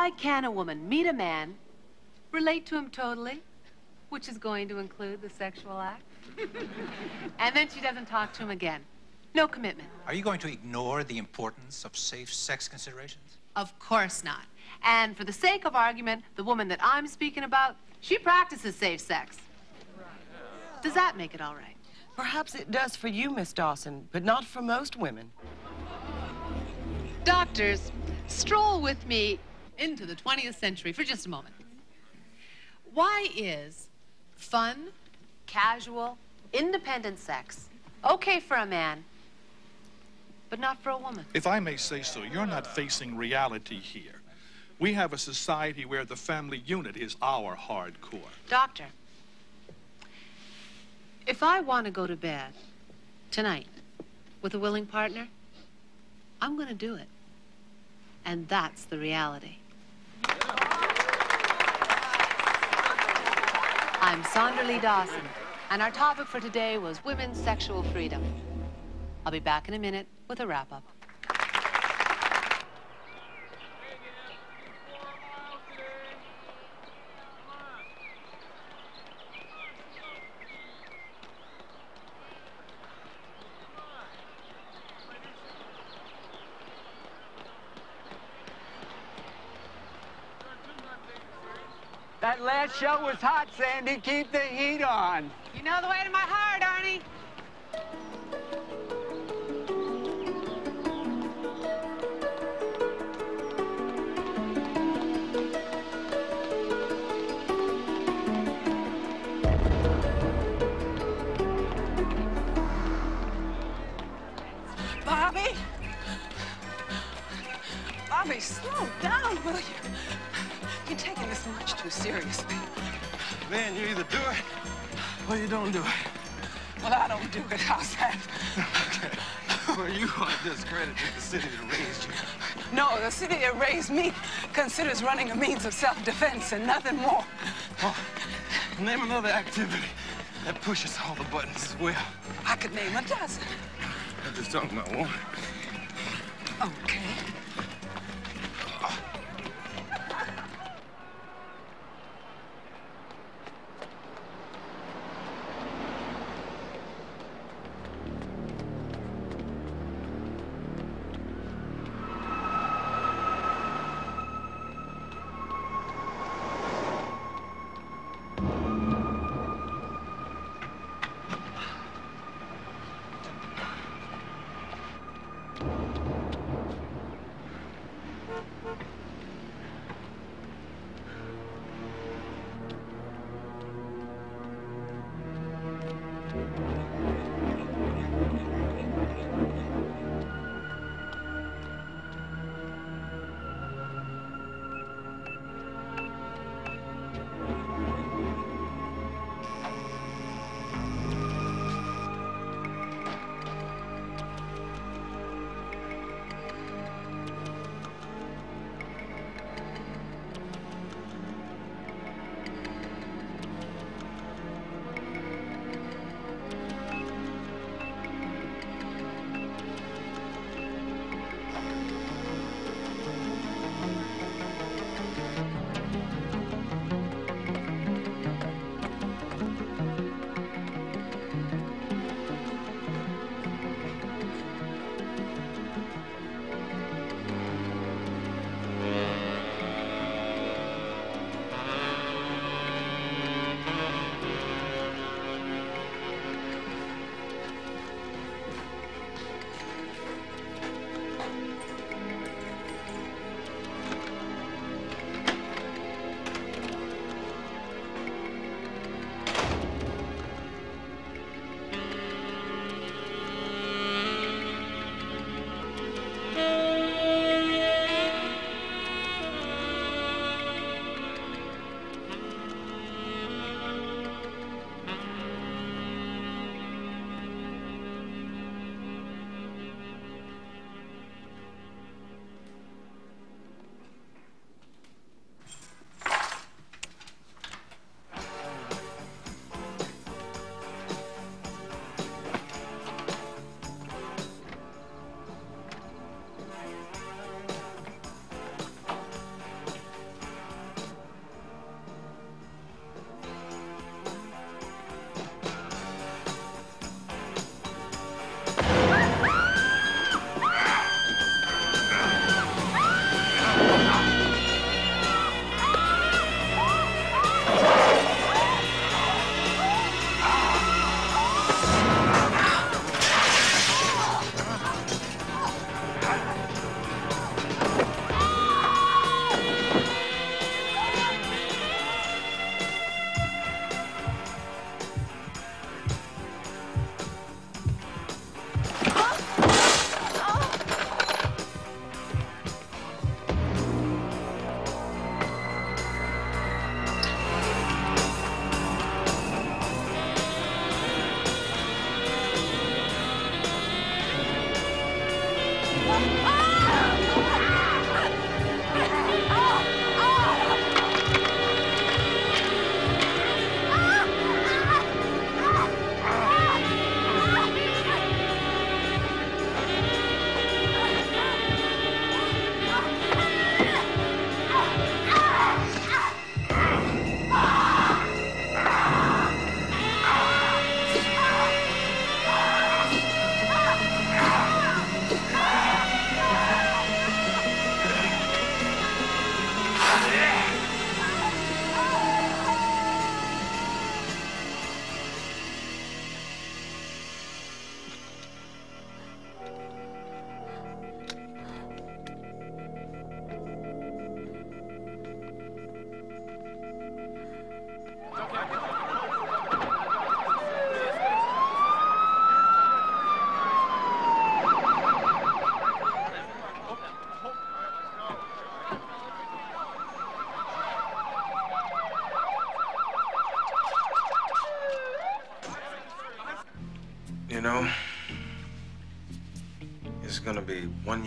Why is it? Why can a woman meet a man, relate to him totally, which is going to include the sexual act, and then she doesn't talk to him again? No commitment. Are you going to ignore the importance of safe sex considerations? Of course not. And for the sake of argument, the woman that I'm speaking about, she practices safe sex. Does that make it all right? Perhaps it does for you, Miss Dawson, but not for most women. Doctors, stroll with me into the 20th century for just a moment. Why is fun, casual, independent sex okay for a man, but not for a woman? If I may say so, you're not facing reality here. We have a society where the family unit is our hardcore. Doctor, if I want to go to bed tonight with a willing partner, I'm going to do it. And that's the reality. I'm Lee Dawson, and our topic for today was women's sexual freedom. I'll be back in a minute with a wrap Last show was hot, Sandy. Keep the heat on. You know the way to my heart, Arnie. Bobby? Bobby, slow down, will you? You're taking this much too seriously. Man, you either do it or you don't do it. Well, I don't do it. How's that? Okay. Well, you are discrediting the city that raised you. No, the city that raised me considers running a means of self-defense and nothing more. Oh, name another activity that pushes all the buttons as well. I could name a dozen. I'm just talking about one. Okay.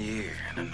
Year in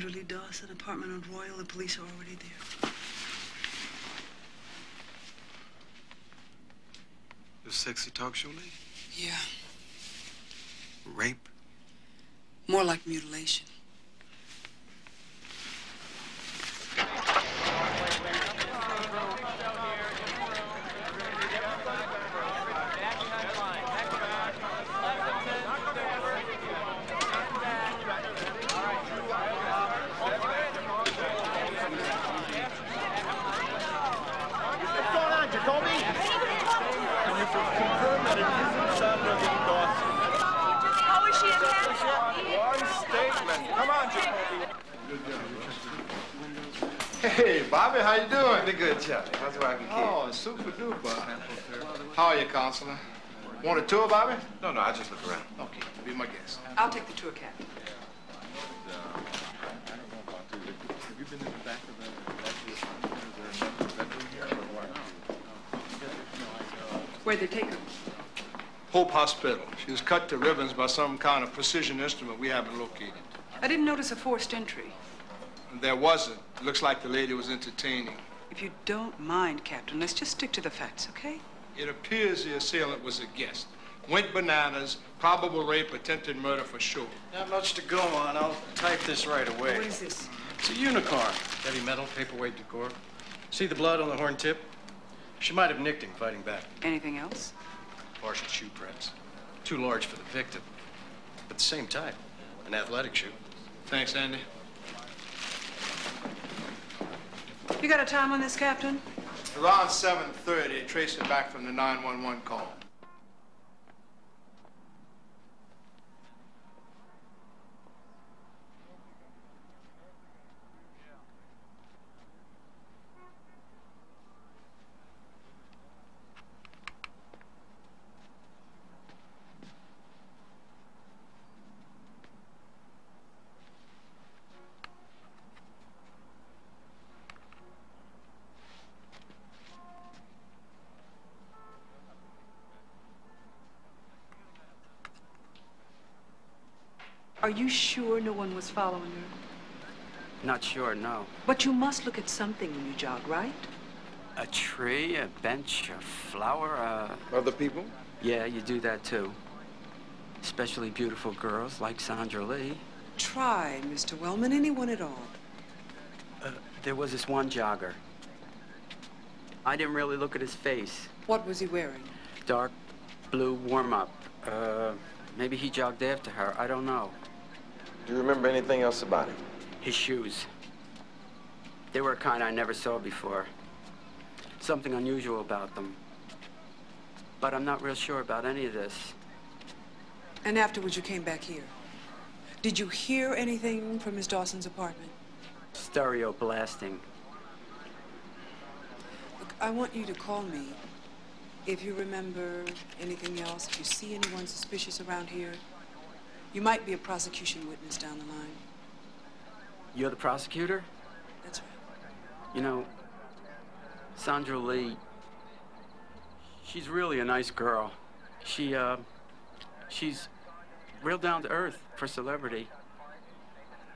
Sandra Lee Dawson, apartment on Royal. The police are already there. The sexy talk show lady? Yeah. Rape? More like mutilation. What's going on, Jacoby? Can you confirm that it isn't Sandra Lee Dawson? How is she in Hampshire? One statement. Come on, Jacoby. Hey, Bobby, how you doing? Pretty good, Charlie. How's the wife and? Oh, super duper. How are you, counselor? Want a tour, Bobby? No, no, I just look around. Okay, be my guest. I'll take the tour, Captain. Where'd they take her? Hope Hospital. She was cut to ribbons by some kind of precision instrument we haven't located. I didn't notice a forced entry. There wasn't. Looks like the lady was entertaining. If you don't mind, Captain, let's just stick to the facts, okay? It appears the assailant was a guest. Went bananas, probable rape, attempted murder for sure. Not much to go on. I'll type this right away. What is this? It's a unicorn. Heavy metal, paperweight decor. See the blood on the horn tip? She might have nicked him fighting back. Anything else? Partial shoe prints. Too large for the victim. But the same type. An athletic shoe. Thanks, Andy. You got a time on this, Captain? Around 7.30, trace it back from the 911 call. Are you sure no one was following her? Not sure, no. But you must look at something when you jog, right? A tree, a bench, a flower, uh... Other people? Yeah, you do that too. Especially beautiful girls like Sandra Lee. Try, Mr. Wellman, anyone at all. Uh, there was this one jogger. I didn't really look at his face. What was he wearing? Dark blue warm-up. Uh, maybe he jogged after her. I don't know. Do you remember anything else about him? His shoes. They were a kind I never saw before. Something unusual about them. But I'm not real sure about any of this. And afterwards, you came back here. Did you hear anything from Miss Dawson's apartment? Stereo blasting. Look, I want you to call me if you remember anything else, if you see anyone suspicious around here. You might be a prosecution witness down the line. You're the prosecutor? That's right. You know, Sandra Lee, she's really a nice girl. She, uh, she's real down to earth for celebrity.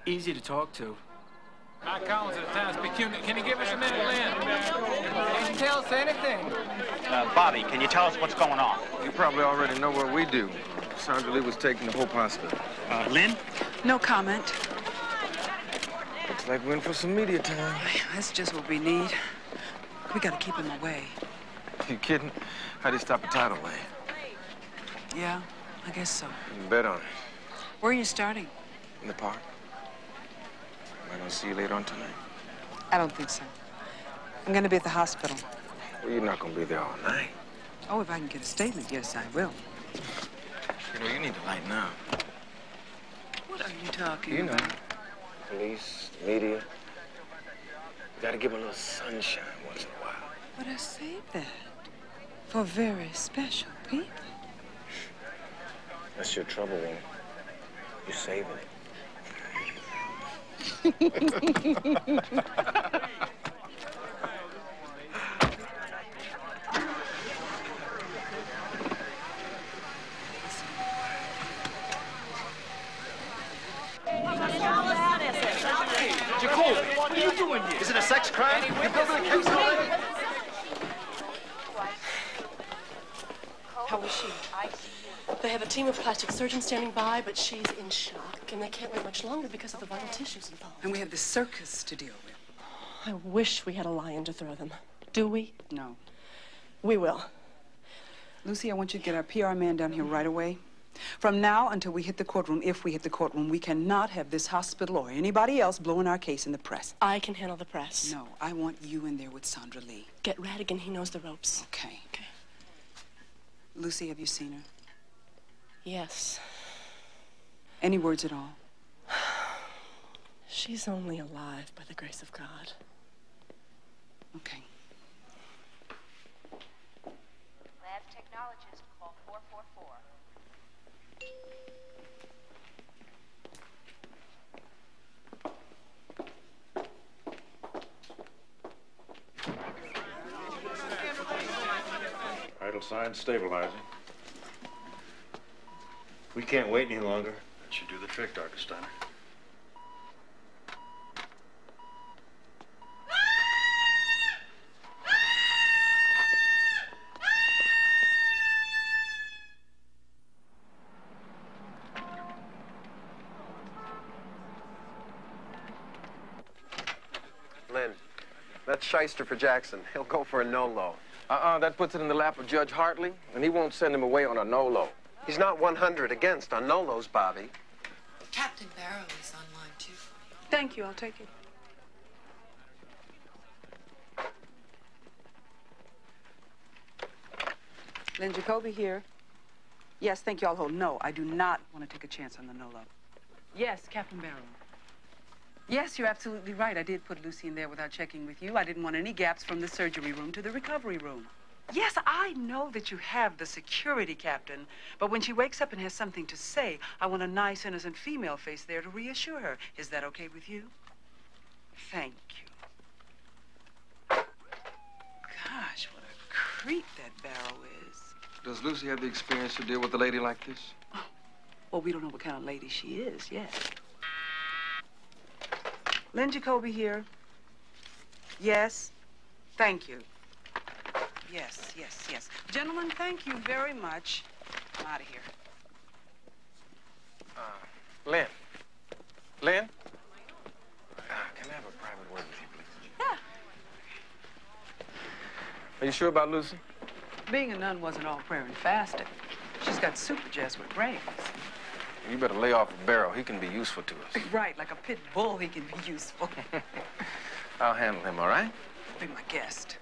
Easy to talk to. Mike Collins of the Times Picayune. Can you give us a minute, Lynn? Can you tell us anything? Uh, Bobby, can you tell us what's going on? You probably already know what we do. Sandra Lee was taken to Hope Hospital. Uh, Lynn? No comment. Looks like we're in for some media time. That's just what we need. We gotta keep him away. You kidding? How'd he stop a tidal wave? Yeah, I guess so. You bet on it. Where are you starting? In the park. Am I gonna see you later on tonight? I don't think so. I'm gonna be at the hospital. Well, you're not gonna be there all night. Oh, if I can get a statement, yes, I will. You know, you need to lighten up. What are you talking You know, about? police, media. You gotta give them a little sunshine once in a while. But I say that for very special people. That's your trouble, woman. You're saving it. Jacoby, what are you doing here? Is it a sex crime? You building a case? How is she? They have a team of plastic surgeons standing by, but she's in shock, and they can't wait much longer because of the vital tissues involved. And we have the circus to deal with. I wish we had a lion to throw them. Do we? No. We will. Lucy, I want you to get our PR man down here right away. From now until we hit the courtroom, if we hit the courtroom, we cannot have this hospital or anybody else blowing our case in the press. I can handle the press. No, I want you in there with Sandra Lee. Get Radigan. He knows the ropes. Okay. Okay. Lucy, have you seen her? Yes. Any words at all? She's only alive by the grace of God. Okay. Vital stabilizing. We can't wait any longer. That should do the trick, Dr. Steiner. Lynn, that's Shyster for Jackson. He'll go for a nolo. Uh-uh, that puts it in the lap of Judge Hartley, and he won't send him away on a nolo. He's not 100 against on nolos, Bobby. Captain Barrow is online, too. Thank you. I'll take it. Lynn Jacoby here. Yes, thank you. I'll hold. Oh, no, I do not want to take a chance on the no love. Yes, Captain Barrow. Yes, you're absolutely right. I did put Lucy in there without checking with you. I didn't want any gaps from the surgery room to the recovery room. Yes, I know that you have the security, Captain. But when she wakes up and has something to say, I want a nice, innocent female face there to reassure her. Is that okay with you? Thank you. Gosh, what a creep that Barrow is. Does Lucy have the experience to deal with a lady like this? Oh. Well, we don't know what kind of lady she is yet. Lynn Jacoby here. Yes. Thank you. Yes, yes, yes. Gentlemen, thank you very much. I'm out of here. Uh, Lynn. Lynn? Uh, can I have a private word with you, please? Yeah. Are you sure about Lucy? Being a nun wasn't all prayer and fasting. She's got super Jesuit brains. You better lay off a barrel. He can be useful to us. Right, like a pit bull, he can be useful. I'll handle him, all right? Be my guest.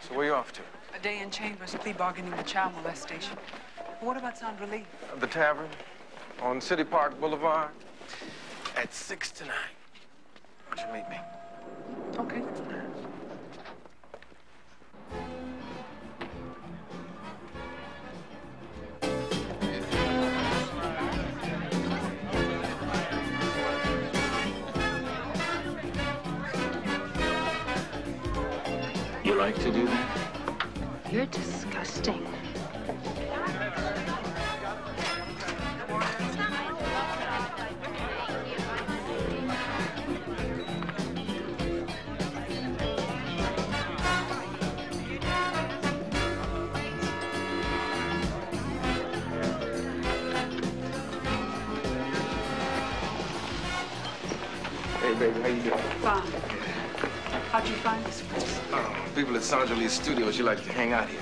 So where you off to? A day in chambers, plea bargaining with child molestation. What about Sandra Lee? The tavern on City Park Boulevard at 6 tonight. Why don't you meet me? Okay. People at Sandra Lee's studio, she likes to hang out here.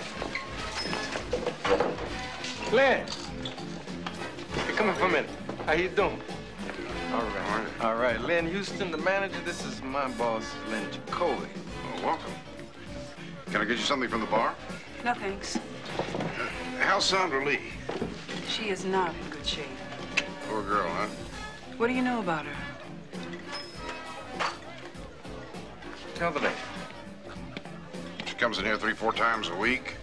Lynn! Hey, come in for a minute. How you doing? All right. All right. Lynn Houston, the manager. This is my boss, Lynn Jacoby. Oh, welcome. Can I get you something from the bar? No, thanks. How's Sandra Lee? She is not in good shape. Poor girl, huh? What do you know about her? Tell the lady. Comes in here three, four times a week.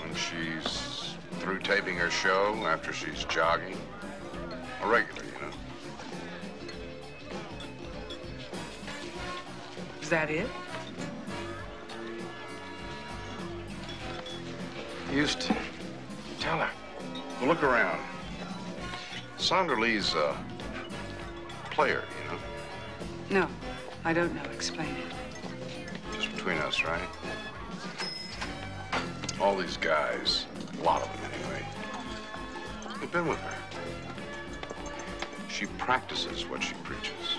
When she's through taping her show, after she's jogging. A regular, you know. Is that it? Houston, tell her. Well, look around. Sandra Lee's a player, you know. No, I don't know. Explain it. Between us, right? All these guys, a lot of them anyway, They've been with her. She practices what she preaches.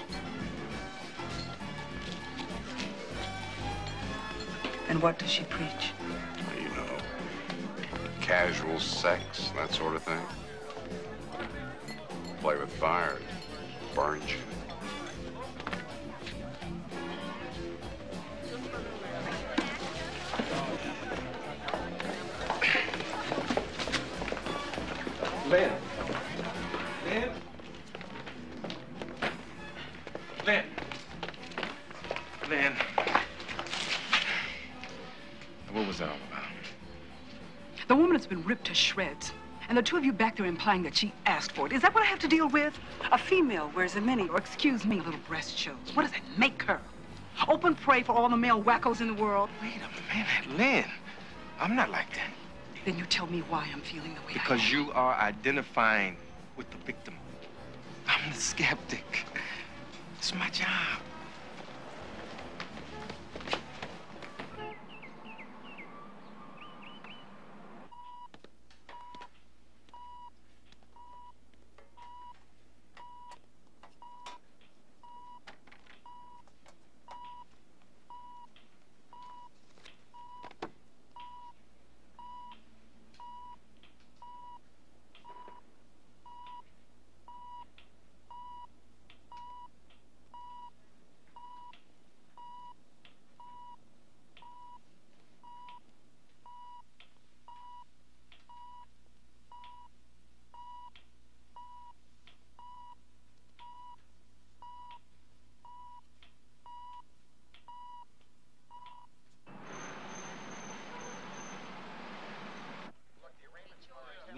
And what does she preach? You know, casual sex, that sort of thing. Play with fire, burns you. Has been ripped to shreds. And the two of you back there implying that she asked for it. Is that what I have to deal with? A female wears a mini, or excuse me, little breast shows. What does that make her? Open prey for all the male wackos in the world? Wait a minute, Lynn. I'm not like that. Then you tell me why I'm feeling the way I Because you are identifying with the victim. I'm the skeptic. It's my job.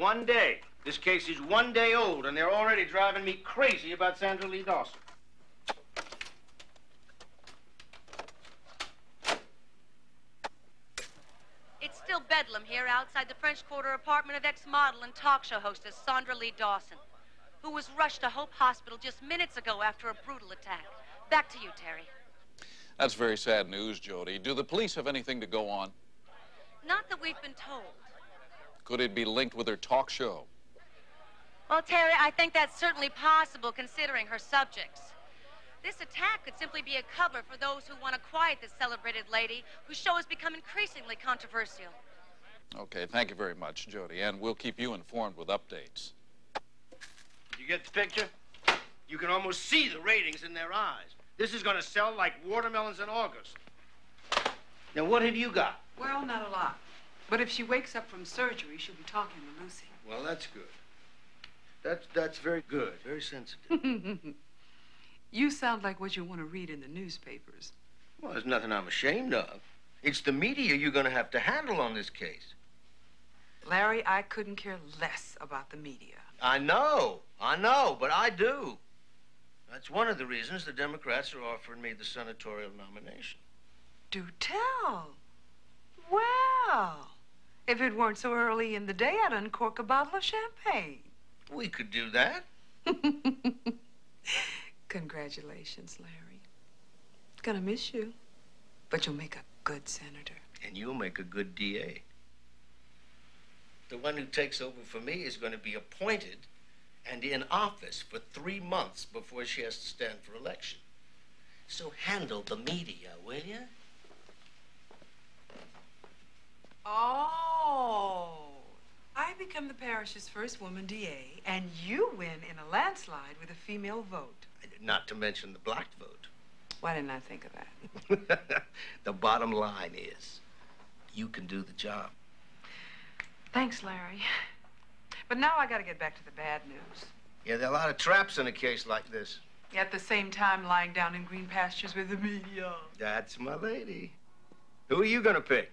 One day. This case is one day old, and they're already driving me crazy about Sandra Lee Dawson. It's still bedlam here outside the French Quarter apartment of ex-model and talk show hostess Sandra Lee Dawson, who was rushed to Hope Hospital just minutes ago after a brutal attack. Back to you, Terry. That's very sad news, Jody. Do the police have anything to go on? Not that we've been told. Could it be linked with her talk show? Well, Terry, I think that's certainly possible considering her subjects. This attack could simply be a cover for those who want to quiet this celebrated lady whose show has become increasingly controversial. Okay, thank you very much, Jody, and we'll keep you informed with updates. You get the picture? You can almost see the ratings in their eyes. This is going to sell like watermelons in August. Now, what have you got? Well, not a lot. But if she wakes up from surgery, she'll be talking to Lucy. Well, that's good. That's that's very good. Very sensitive. you sound like what you want to read in the newspapers. well, there's nothing I'm ashamed of. It's the media you're going to have to handle on this case. Larry, I couldn't care less about the media. I know, I know, but I do. That's one of the reasons the Democrats are offering me the senatorial nomination. Do tell. Well, if it weren't so early in the day, I'd uncork a bottle of champagne. We could do that. Congratulations, Larry. Gonna miss you, but you'll make a good senator. And you'll make a good DA. The one who takes over for me is going to be appointed and in office for three months before she has to stand for election. So handle the media, will you? Oh, I become the parish's first woman DA, and you win in a landslide with a female vote. Not to mention the black vote. Why didn't I think of that? the bottom line is, you can do the job. Thanks, Larry. But now I gotta get back to the bad news. Yeah, there are a lot of traps in a case like this. At the same time, lying down in green pastures with the media. That's my lady. Who are you gonna pick?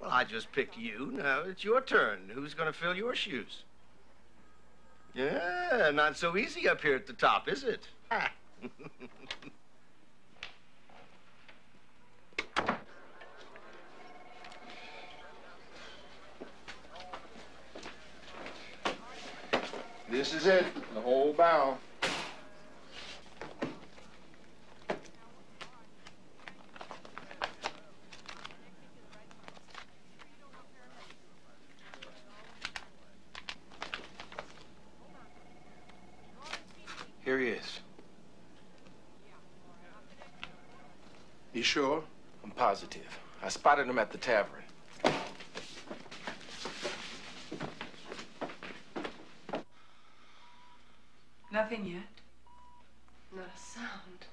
Well, I just picked you. Now it's your turn. Who's gonna fill your shoes? Yeah, not so easy up here at the top, is it? This is it, the whole barrel. Here he is. You sure? I'm positive. I spotted him at the tavern. Nothing yet. Not a sound.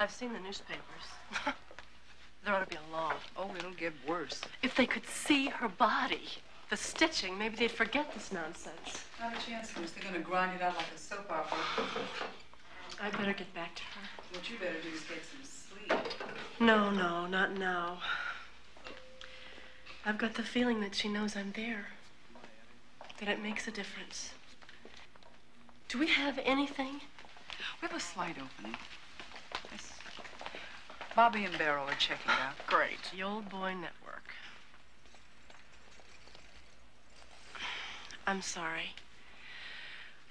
I've seen the newspapers. there ought to be a law. Oh, it'll get worse. If they could see her body, the stitching, maybe they'd forget this nonsense. Not a chance, Bruce. They're gonna grind it out like a soap opera. I better get back to her. What you better do is get some sleep. No, no, not now. I've got the feeling that she knows I'm there. That it makes a difference. Do we have anything? We have a slight opening. Yes. Bobby and Beryl are checking out. Great. The old boy network. I'm sorry.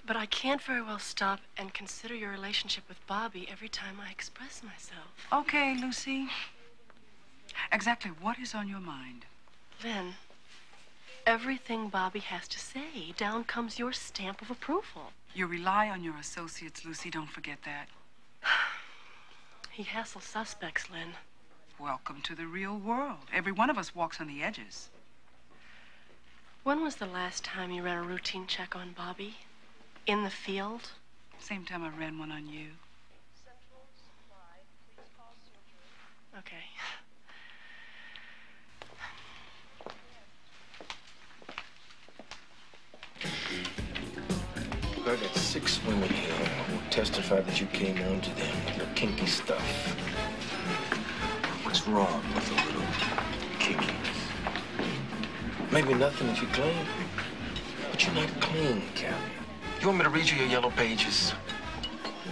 But I can't very well stop and consider your relationship with Bobby every time I express myself. Okay, Lucy. Exactly what is on your mind? Lynn, everything Bobby has to say, down comes your stamp of approval. You rely on your associates, Lucy. Don't forget that. He hassles suspects, Lynn. Welcome to the real world. Every one of us walks on the edges. When was the last time you ran a routine check on Bobby? In the field? Same time I ran one on you. Okay. I got six women here who testify that you came on to them with your kinky stuff. What's wrong with a little kinky? Maybe nothing if you clean, but you're not clean, Callie. You want me to read you your yellow pages?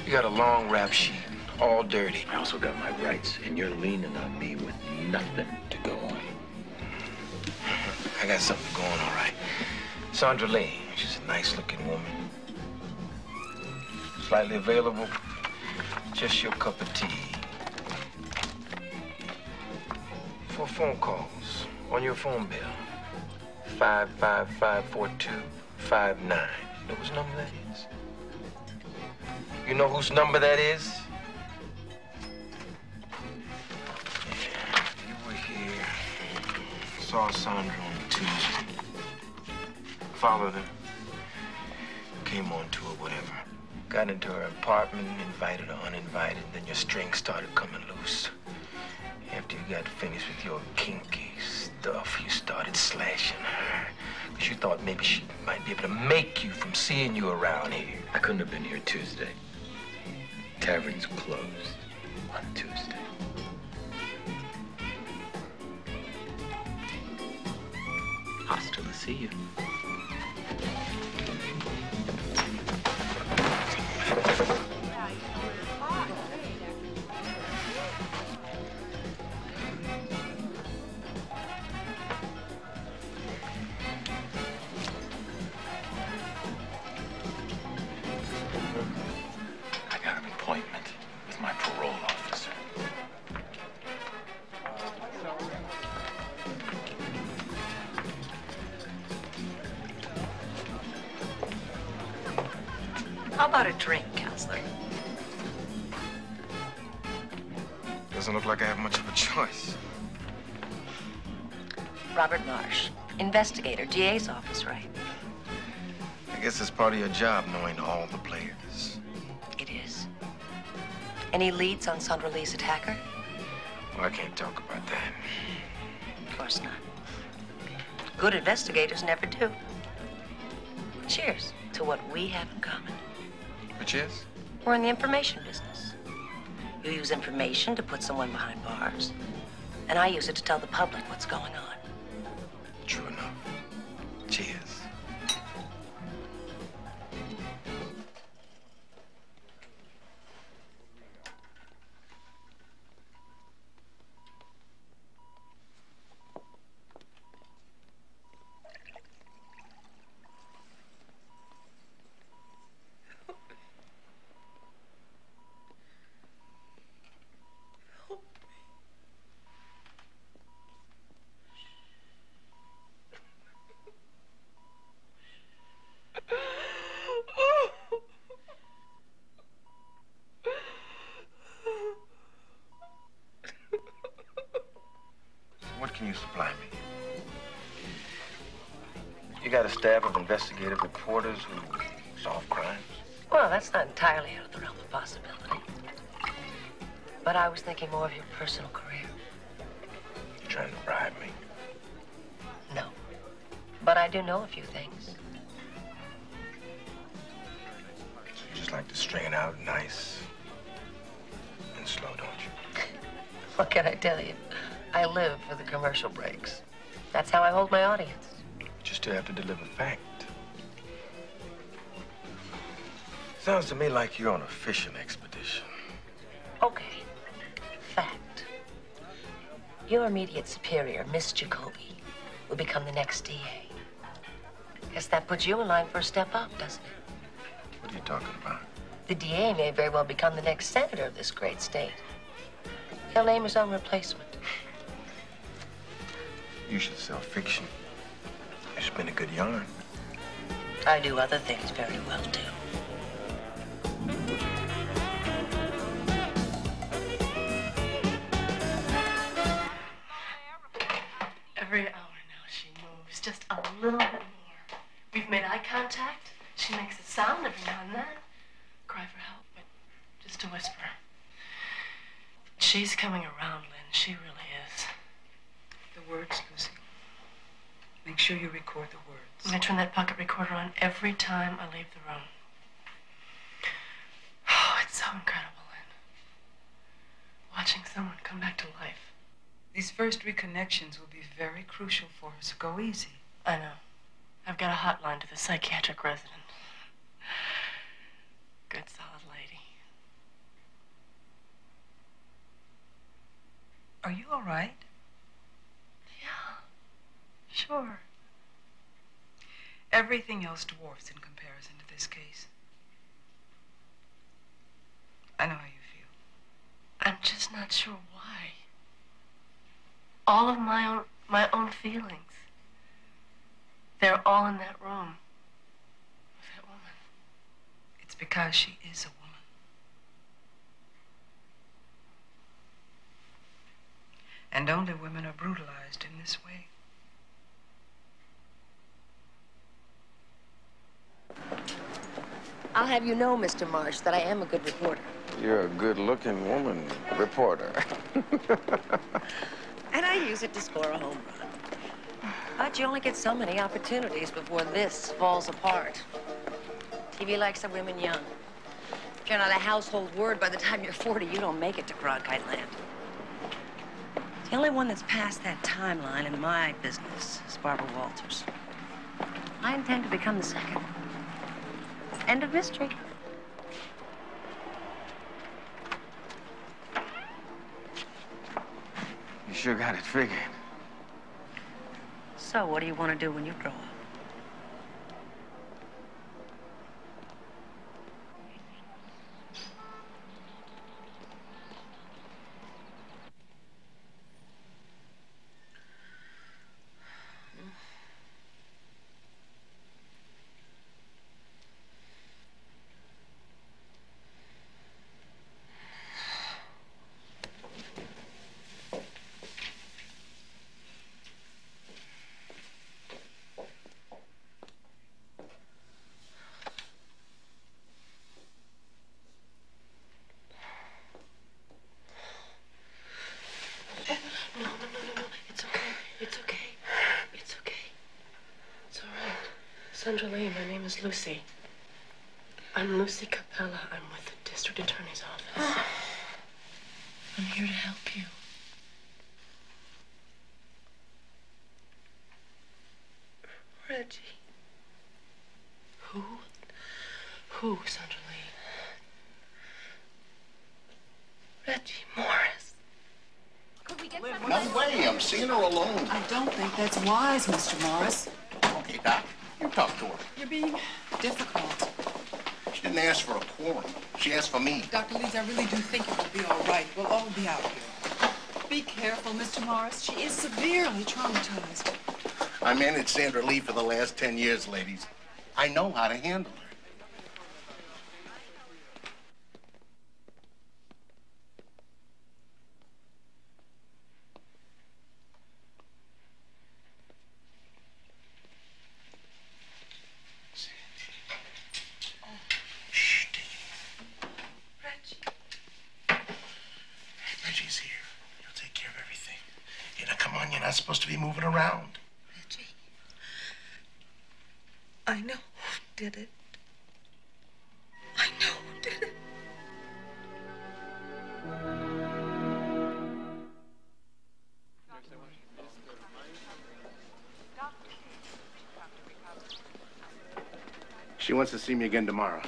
You got a long rap sheet, all dirty. I also got my rights, and you're leaning on me with nothing to go on. I got something going, all right. Sandra Lee, she's a nice-looking woman. Slightly available, just your cup of tea. For phone calls, on your phone bill. 5554259. Know whose number that is? You know whose number that is? You were here. Saw Sandra on Tuesday. Followed her. Came on to her, whatever. Got into her apartment, invited her uninvited, then your string started coming loose. After you got finished with your kinky stuff, you started slashing her. Because you thought maybe she might be able to make you from seeing you around here. I couldn't have been here Tuesday. Tavern's closed on Tuesday. Hostile to see you. you. DA's office, right? I guess it's part of your job knowing all the players. It is. Any leads on Sandra Lee's attacker? Well, I can't talk about that. Of course not. Good investigators never do. Cheers to what we have in common. Which is? We're in the information business. You use information to put someone behind bars, and I use it to tell the public what's going on. True enough. Cheers. Staff of investigative reporters who solve crimes? Well, that's not entirely out of the realm of possibility. But I was thinking more of your personal career. You trying to bribe me? No. But I do know a few things. You just like to string it out nice and slow, don't you? What can I tell you? I live for the commercial breaks. That's how I hold my audience. Still have to deliver fact. Sounds to me like you're on a fishing expedition. Okay. Fact. Your immediate superior, Miss Jacoby, will become the next DA. Guess that puts you in line for a step up, doesn't it? What are you talking about? The DA may very well become the next senator of this great state. He'll name his own replacement. You should sell fiction. Spin a good yarn. I do other things very well, too. First reconnections will be very crucial for us. So go easy. I know. I've got a hotline to the psychiatric resident. Good, solid lady. Are you all right? Yeah. Sure. Everything else dwarfs in comparison to this case. I know how you feel. I'm just not sure. All of my own my own feelings. They're all in that room. With that woman. It's because she is a woman. And only women are brutalized in this way. I'll have you know, Mr. Marsh, that I am a good reporter. You're a good-looking woman, reporter. And I use it to score a home run. But you only get so many opportunities before this falls apart. TV likes the women young. If you're not a household word by the time you're 40, you don't make it to Cronkite Land. The only one that's past that timeline in my business is Barbara Walters. I intend to become the second. End of mystery. Sure got it figured. So, what do you want to do when you grow up? No, no, no, no, no. It's okay. It's okay. It's okay. It's all right. Sandra Lee, my name is Lucy. I'm Lucy Capella. I'm with the district attorney's office. I'm here to help you. Reggie. Who? Who, Sandra Lee? Reggie Morris. No way, I'm seeing her alone. I don't think that's wise, Mr. Morris. Okay, Doc, you talk to her. You're being difficult. She didn't ask for a quorum. She asked for me. Dr. Leeds, I really do think it will be all right. We'll all be out here. Be careful, Mr. Morris. She is severely traumatized. I managed Sandra Lee for the last 10 years, ladies. I know how to handle her. She wants to see me again tomorrow.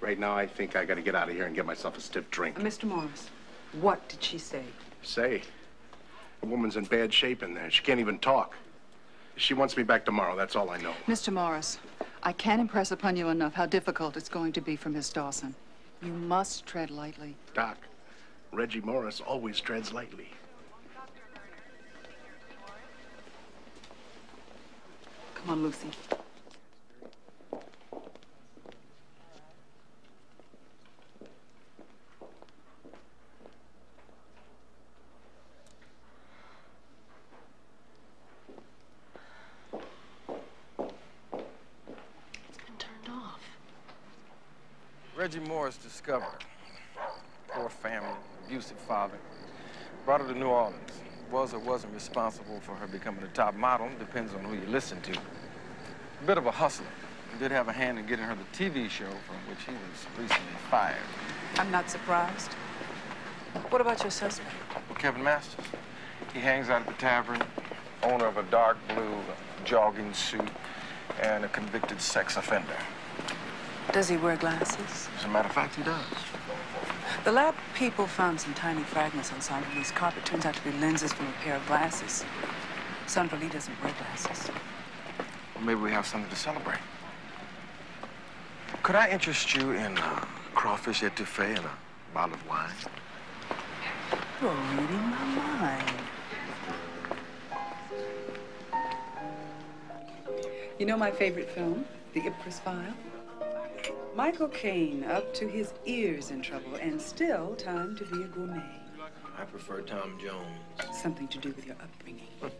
Right now, I think I gotta get out of here and get myself a stiff drink. Uh, Mr. Morris, what did she say? Say, the woman's in bad shape in there. She can't even talk. She wants me back tomorrow, that's all I know. Mr. Morris, I can't impress upon you enough how difficult it's going to be for Miss Dawson. You must tread lightly. Doc, Reggie Morris always treads lightly. Come on, Lucy. Turned off. Reggie Morris discovered. Poor family, abusive father. Brought her to New Orleans. Was or wasn't responsible for her becoming a top model. Depends on who you listen to. A bit of a hustler. Did have a hand in getting her the TV show from which he was recently fired. I'm not surprised. What about your suspect? Kevin Masters. He hangs out at the tavern, owner of a dark blue jogging suit, and a convicted sex offender. Does he wear glasses? As a matter of fact, he does. The lab people found some tiny fragments on Sandra Lee's carpet. Turns out to be lenses from a pair of glasses. Sandra Lee doesn't wear glasses. Well, maybe we have something to celebrate. Could I interest you in uh, crawfish etouffee and a bottle of wine? You're reading my mind. You know my favorite film, The Ipcress File? Michael Caine, up to his ears in trouble, and still time to be a gourmet. I prefer Tom Jones. Something to do with your upbringing.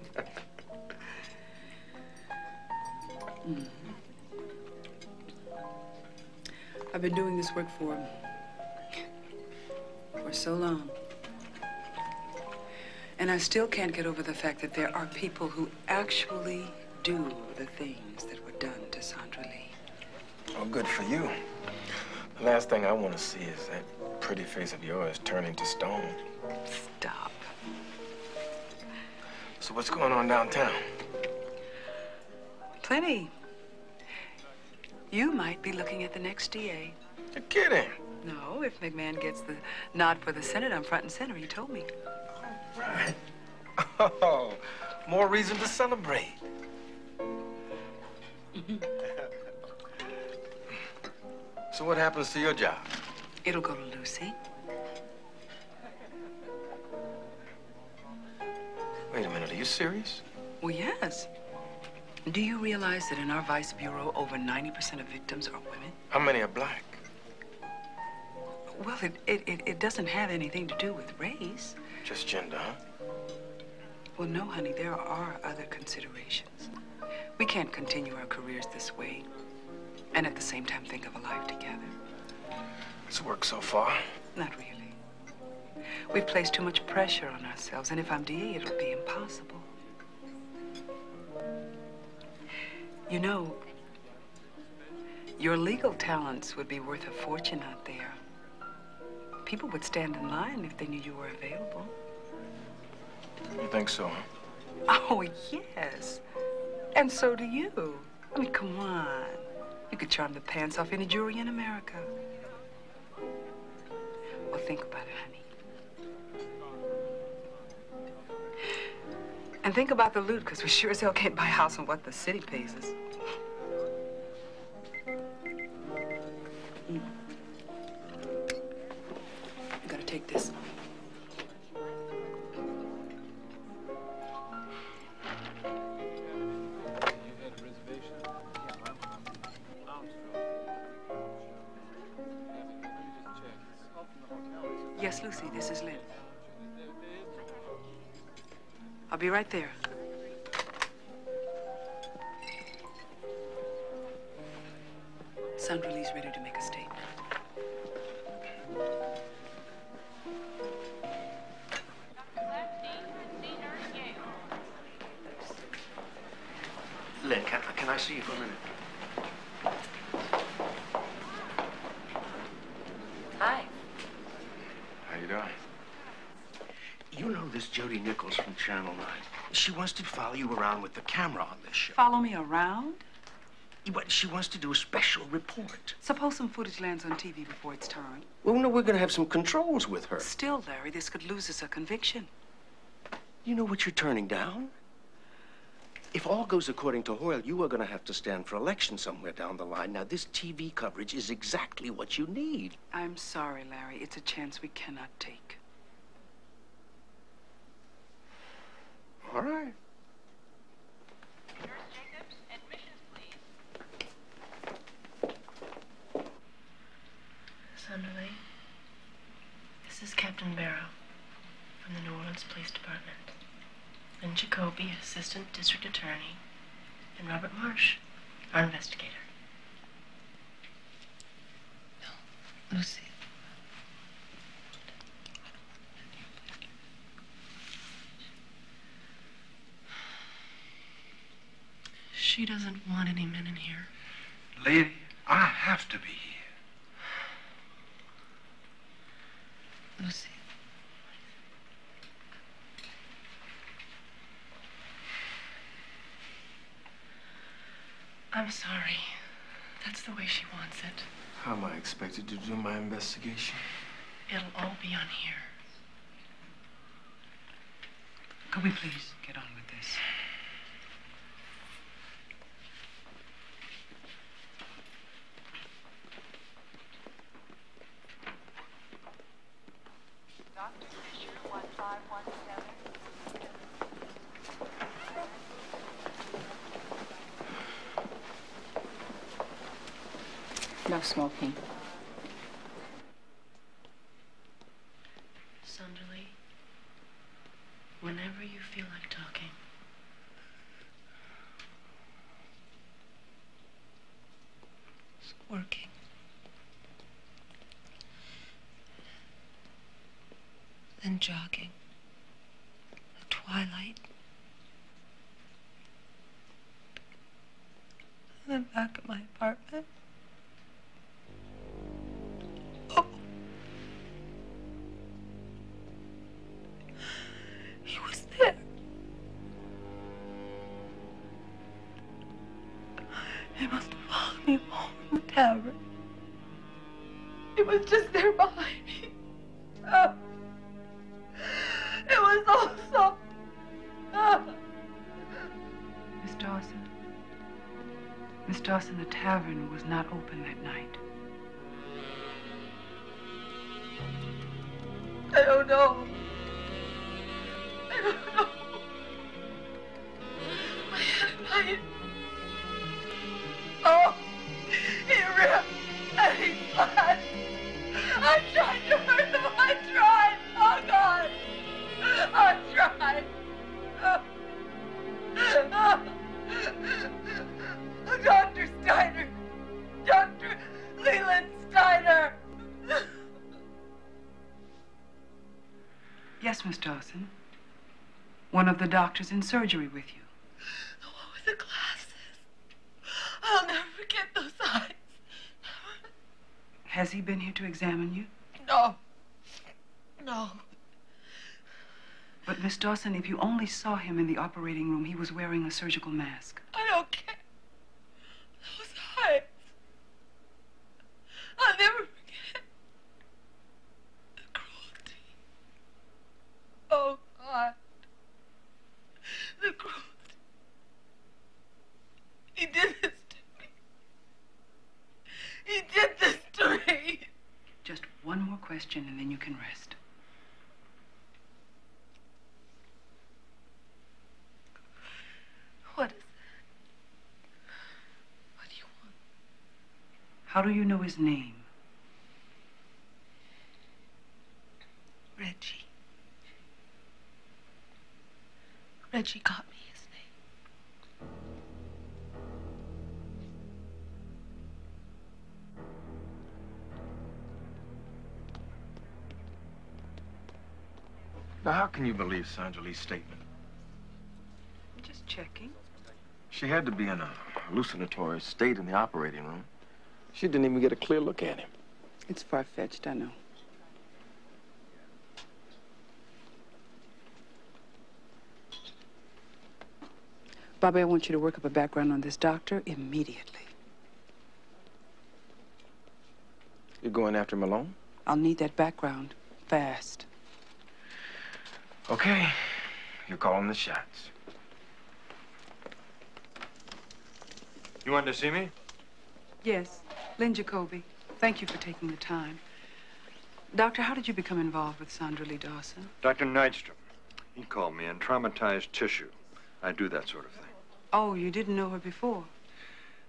Mm. I've been doing this work for for so long. And I still can't get over the fact that there are people who actually do the things that were done to Sandra Lee. Oh, good for you. Last thing I want to see is that pretty face of yours turning to stone. Stop. So what's going on downtown? Plenty. You might be looking at the next DA. You're kidding. No, if McMahon gets the nod for the Senate, I'm front and center. He told me. Right. Oh, more reason to celebrate. so what happens to your job? It'll go to Lucy. Wait a minute, are you serious? Well, yes. Do you realize that in our Vice Bureau, over 90% of victims are women? How many are black? Well, it, it, it, it doesn't have anything to do with race. Just gender, huh? Well, no, honey, there are other considerations. We can't continue our careers this way and at the same time think of a life together. It's worked so far. Not really. We've placed too much pressure on ourselves, and if I'm DA, it'll be impossible. You know, your legal talents would be worth a fortune out there. People would stand in line if they knew you were available. You think so, huh? Oh, yes. And so do you. I mean, come on. You could charm the pants off any jury in America. Well, think about it, honey. And think about the loot, because we sure as hell can't buy a house on what the city pays us. Mm. You gotta take this. Be right there. Channel 9. She wants to follow you around with the camera on this show. Follow me around? But she wants to do a special report. Suppose some footage lands on TV before it's time. Well, no, we're going to have some controls with her. Still, Larry, this could lose us a conviction. You know what you're turning down? If all goes according to Hoyle, you are going to have to stand for election somewhere down the line. Now, this TV coverage is exactly what you need. I'm sorry, Larry. It's a chance we cannot take. All right. Nurse Jacobs, admissions, please. Sandra Lee, this is Captain Barrow from the New Orleans Police Department. Lynn Jacoby, Assistant District Attorney, and Robert Marsh, our investigator. No, Lucy. She doesn't want any men in here. Lady, I have to be here. Lucy. I'm sorry. That's the way she wants it. How am I expected to do my investigation? It'll all be on here. Could we please get on with this? Doctors in surgery with you. The one with the glasses. I'll never forget those eyes. Has he been here to examine you? No. No. But, Miss Dawson, if you only saw him in the operating room, he was wearing a surgical mask. I don't care. Those eyes. I'll never forget the cruelty. Oh, God. The cruelty. He did this to me. He did this to me. Just and then you can rest. What is that? What do you want? How do you know his name? Reggie. Reggie got me can you believe Sandra Lee's statement? I'm just checking. She had to be in a hallucinatory state in the operating room. She didn't even get a clear look at him. It's far fetched, I know. Bobby, I want you to work up a background on this doctor immediately. You're going after Malone? I'll need that background fast. Okay. You're calling the shots. You wanted to see me? Yes, Lynn Jacoby. Thank you for taking the time. Doctor, how did you become involved with Sandra Lee Dawson? Dr. Nydstrom. He called me in traumatized tissue. I do that sort of thing. Oh, you didn't know her before.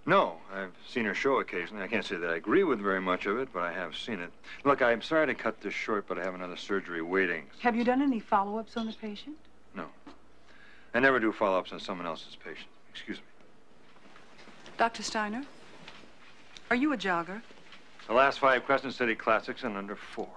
No, I've seen her show occasionally. I can't say that I agree with very much of it, but I have seen it. Look, I'm sorry to cut this short, but I have another surgery waiting. Have you done any follow-ups on the patient? No. I never do follow-ups on someone else's patient. Excuse me. Dr. Steiner, are you a jogger? The last five Crescent City Classics in under four.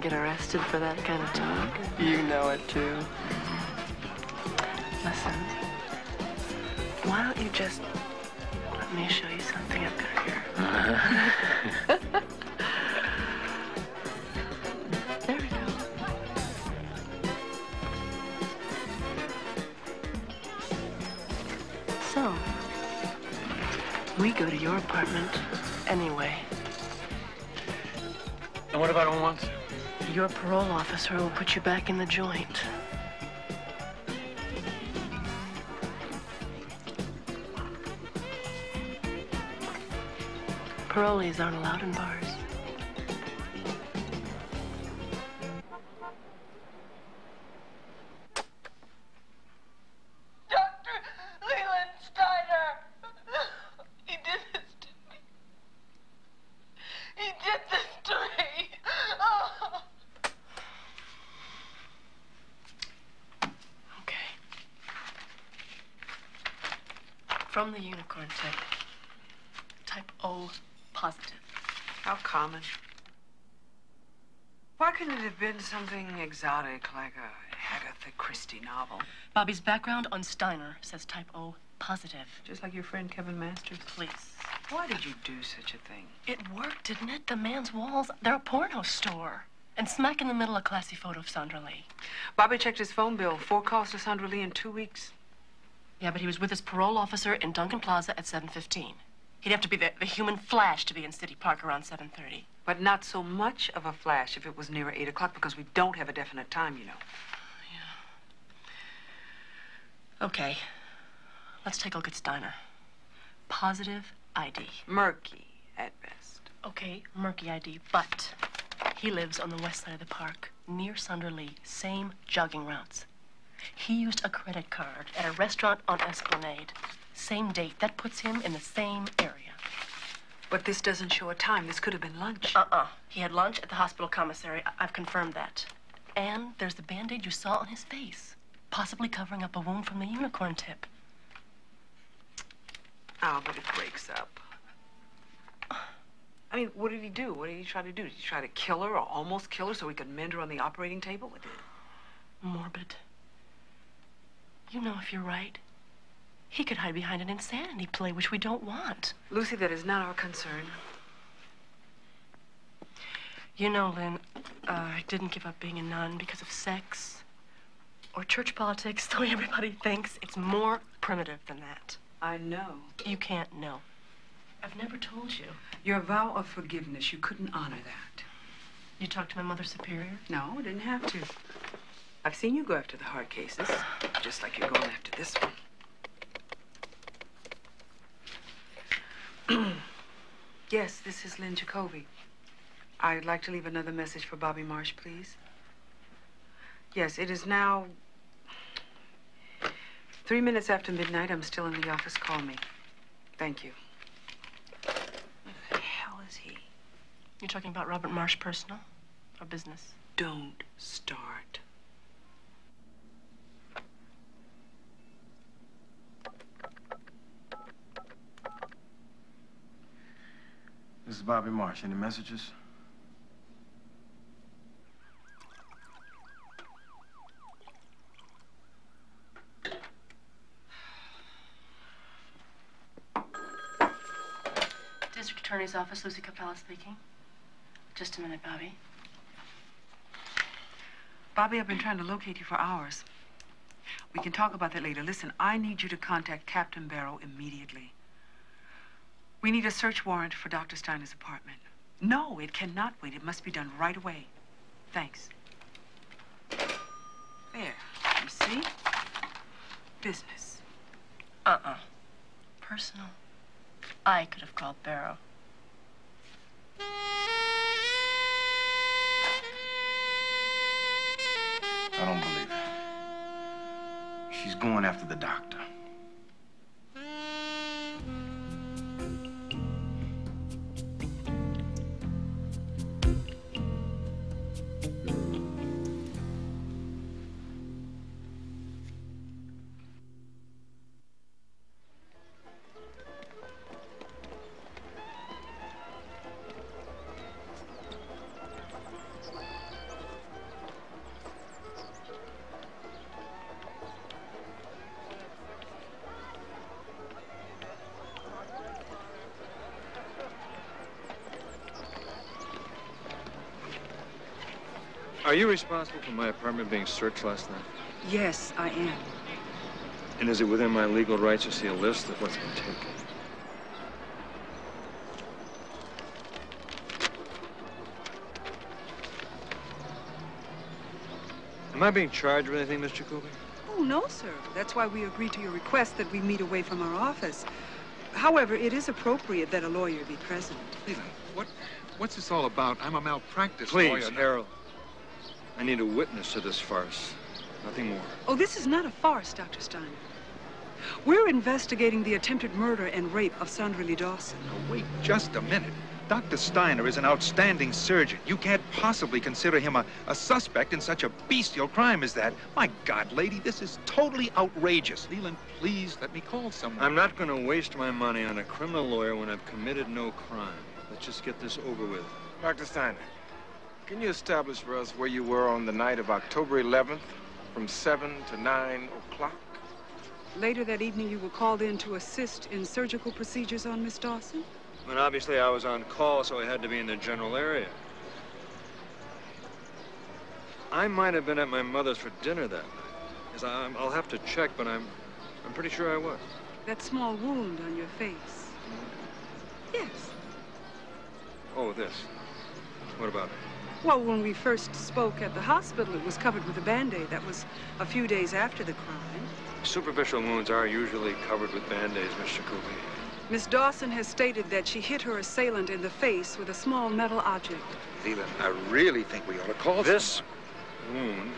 Can get arrested for that kind of talk. You know it too. Listen, why don't you just let me show you something I've got here? there we go. So, we go to your apartment anyway. And what if I don't want to? Your parole officer will put you back in the joint. Parolees aren't allowed in bars. Why couldn't it have been something exotic like a Agatha Christie novel. Bobby's background on Steiner says type O positive. Just like your friend Kevin Masters. Please. Why did you do such a thing? It worked, didn't it? The man's walls, they're a porno store. And smack in the middle, a classy photo of Sandra Lee. Bobby checked his phone bill. Four calls to Sandra Lee in two weeks. Yeah, but he was with his parole officer in Duncan Plaza at 7.15. He'd have to be the, the human flash to be in City Park around 7.30. But not so much of a flash if it was nearer 8 o'clock because we don't have a definite time, you know. Yeah. Okay. Let's take a look at Steiner. Positive ID. Murky at best. Okay, murky ID, but he lives on the west side of the park, near Sandra Lee, same jogging routes. He used a credit card at a restaurant on Esplanade. Same date. That puts him in the same area. But this doesn't show a time. This could have been lunch. Uh-uh. He had lunch at the hospital commissary. I- I've confirmed that. And there's the band-aid you saw on his face, possibly covering up a wound from the unicorn tip. Oh, but it breaks up. I mean, what did he do? What did he try to do? Did he try to kill her or almost kill her so he could mend her on the operating table? What did Morbid. You know if you're right. He could hide behind an insanity play, which we don't want. Lucy, that is not our concern. You know, Lynn, uh, I didn't give up being a nun because of sex or church politics, the way everybody thinks. It's more primitive than that. I know. You can't know. I've never told you. Your vow of forgiveness, you couldn't honor that. You talked to my mother superior? No, I didn't have to. I've seen you go after the hard cases, just like you're going after this one. yes, this is Lynn Jacoby. I'd like to leave another message for Bobby Marsh, please. Yes, it is now three minutes after midnight. I'm still in the office. Call me. Thank you. Where the hell is he? You're talking about Robert Marsh personal or business? Don't start. This Bobby Marsh. Any messages? District Attorney's Office, Lucy Capella speaking. Just a minute, Bobby. Bobby, I've been trying to locate you for hours. We can talk about that later. Listen, I need you to contact Captain Barrow immediately. We need a search warrant for Dr. Steiner's apartment. No, it cannot wait. It must be done right away. Thanks. There. You see? Business. Uh-uh. Personal. I could have called Barrow. I don't believe it. She's going after the doctor. Responsible for my apartment being searched last night? Yes, I am. And is it within my legal rights to see a list of what's been taken? Am I being charged with anything, Mr. Jacoby? Oh, no, sir. That's why we agreed to your request that we meet away from our office. However, it is appropriate that a lawyer be present. Leland, what, what's this all about? I'm a malpractice Please, lawyer. Harold. I need a witness to this farce. Nothing more. Oh, this is not a farce, Dr. Steiner. We're investigating the attempted murder and rape of Sandra Lee Dawson. Now, wait just a minute. Dr. Steiner is an outstanding surgeon. You can't possibly consider him a, a suspect in such a bestial crime as that. My God, lady, this is totally outrageous. Leland, please let me call someone. I'm not going to waste my money on a criminal lawyer when I've committed no crime. Let's just get this over with. Dr. Steiner, can you establish for us where you were on the night of October 11th from 7 to 9 o'clock. Later that evening, you were called in to assist in surgical procedures on Miss Dawson? I mean, obviously I was on call, so I had to be in the general area. I might have been at my mother's for dinner that night. Yes, I, I'll have to check, but I'm, I'm pretty sure I was. That small wound on your face. Mm-hmm. Yes. Oh, this. What about it? Well, when we first spoke at the hospital, it was covered with a Band-Aid. That was a few days after the crime. Superficial wounds are usually covered with band-aids, Miss Jacoby. Miss Dawson has stated that she hit her assailant in the face with a small metal object. Leland, I really think we ought to call This wound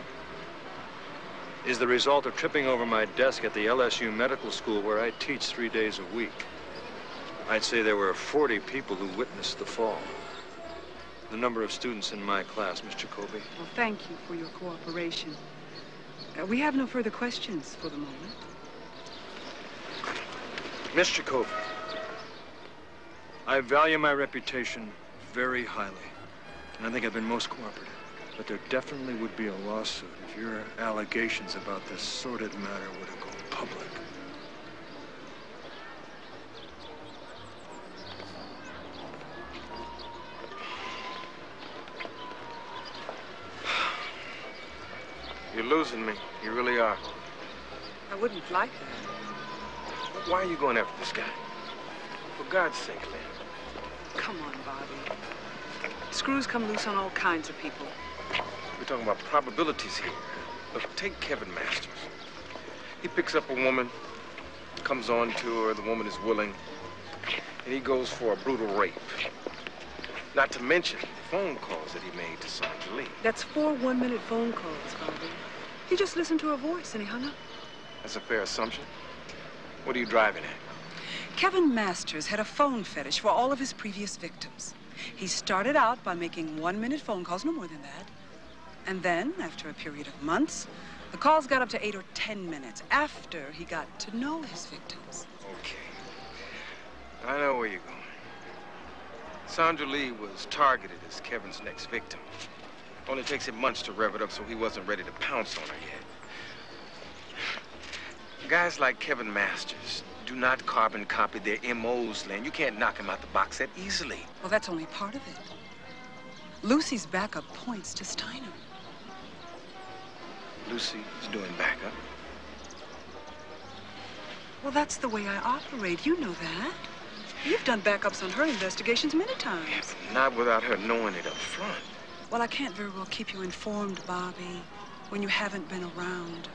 is the result of tripping over my desk at the LSU Medical School where I teach three days a week. I'd say there were 40 people who witnessed the fall. The number of students in my class, Mr. Jacoby. Well, thank you for your cooperation. Uh, we have no further questions for the moment. Mr. Jacoby, I value my reputation very highly, and I think I've been most cooperative. But there definitely would be a lawsuit if your allegations about this sordid matter were to go public. You're losing me. You really are. I wouldn't like that. Why are you going after this guy? For God's sake, man. Come on, Bobby. Screws come loose on all kinds of people. We're talking about probabilities here. Look, take Kevin Masters. He picks up a woman, comes on to her, the woman is willing, and he goes for a brutal rape. Not to mention the phone calls that he made to Sandra Lee. That's four one-minute phone calls, Bobby. He just listened to her voice and he hung up. That's a fair assumption. What are you driving at? Kevin Masters had a phone fetish for all of his previous victims. He started out by making one-minute phone calls, no more than that. And then, after a period of months, the calls got up to eight or ten minutes after he got to know his victims. Okay. I know where you're going. Sandra Lee was targeted as Kevin's next victim. Only takes him months to rev it up, so he wasn't ready to pounce on her yet. Guys like Kevin Masters do not carbon copy their MOs, Lynn. You can't knock him out the box that easily. Well, that's only part of it. Lucy's backup points to Steiner. Lucy is doing backup. Well, that's the way I operate. You know that. You've done backups on her investigations many times. Not without her knowing it up front. Well, I can't very well keep you informed, Bobby, when you haven't been around.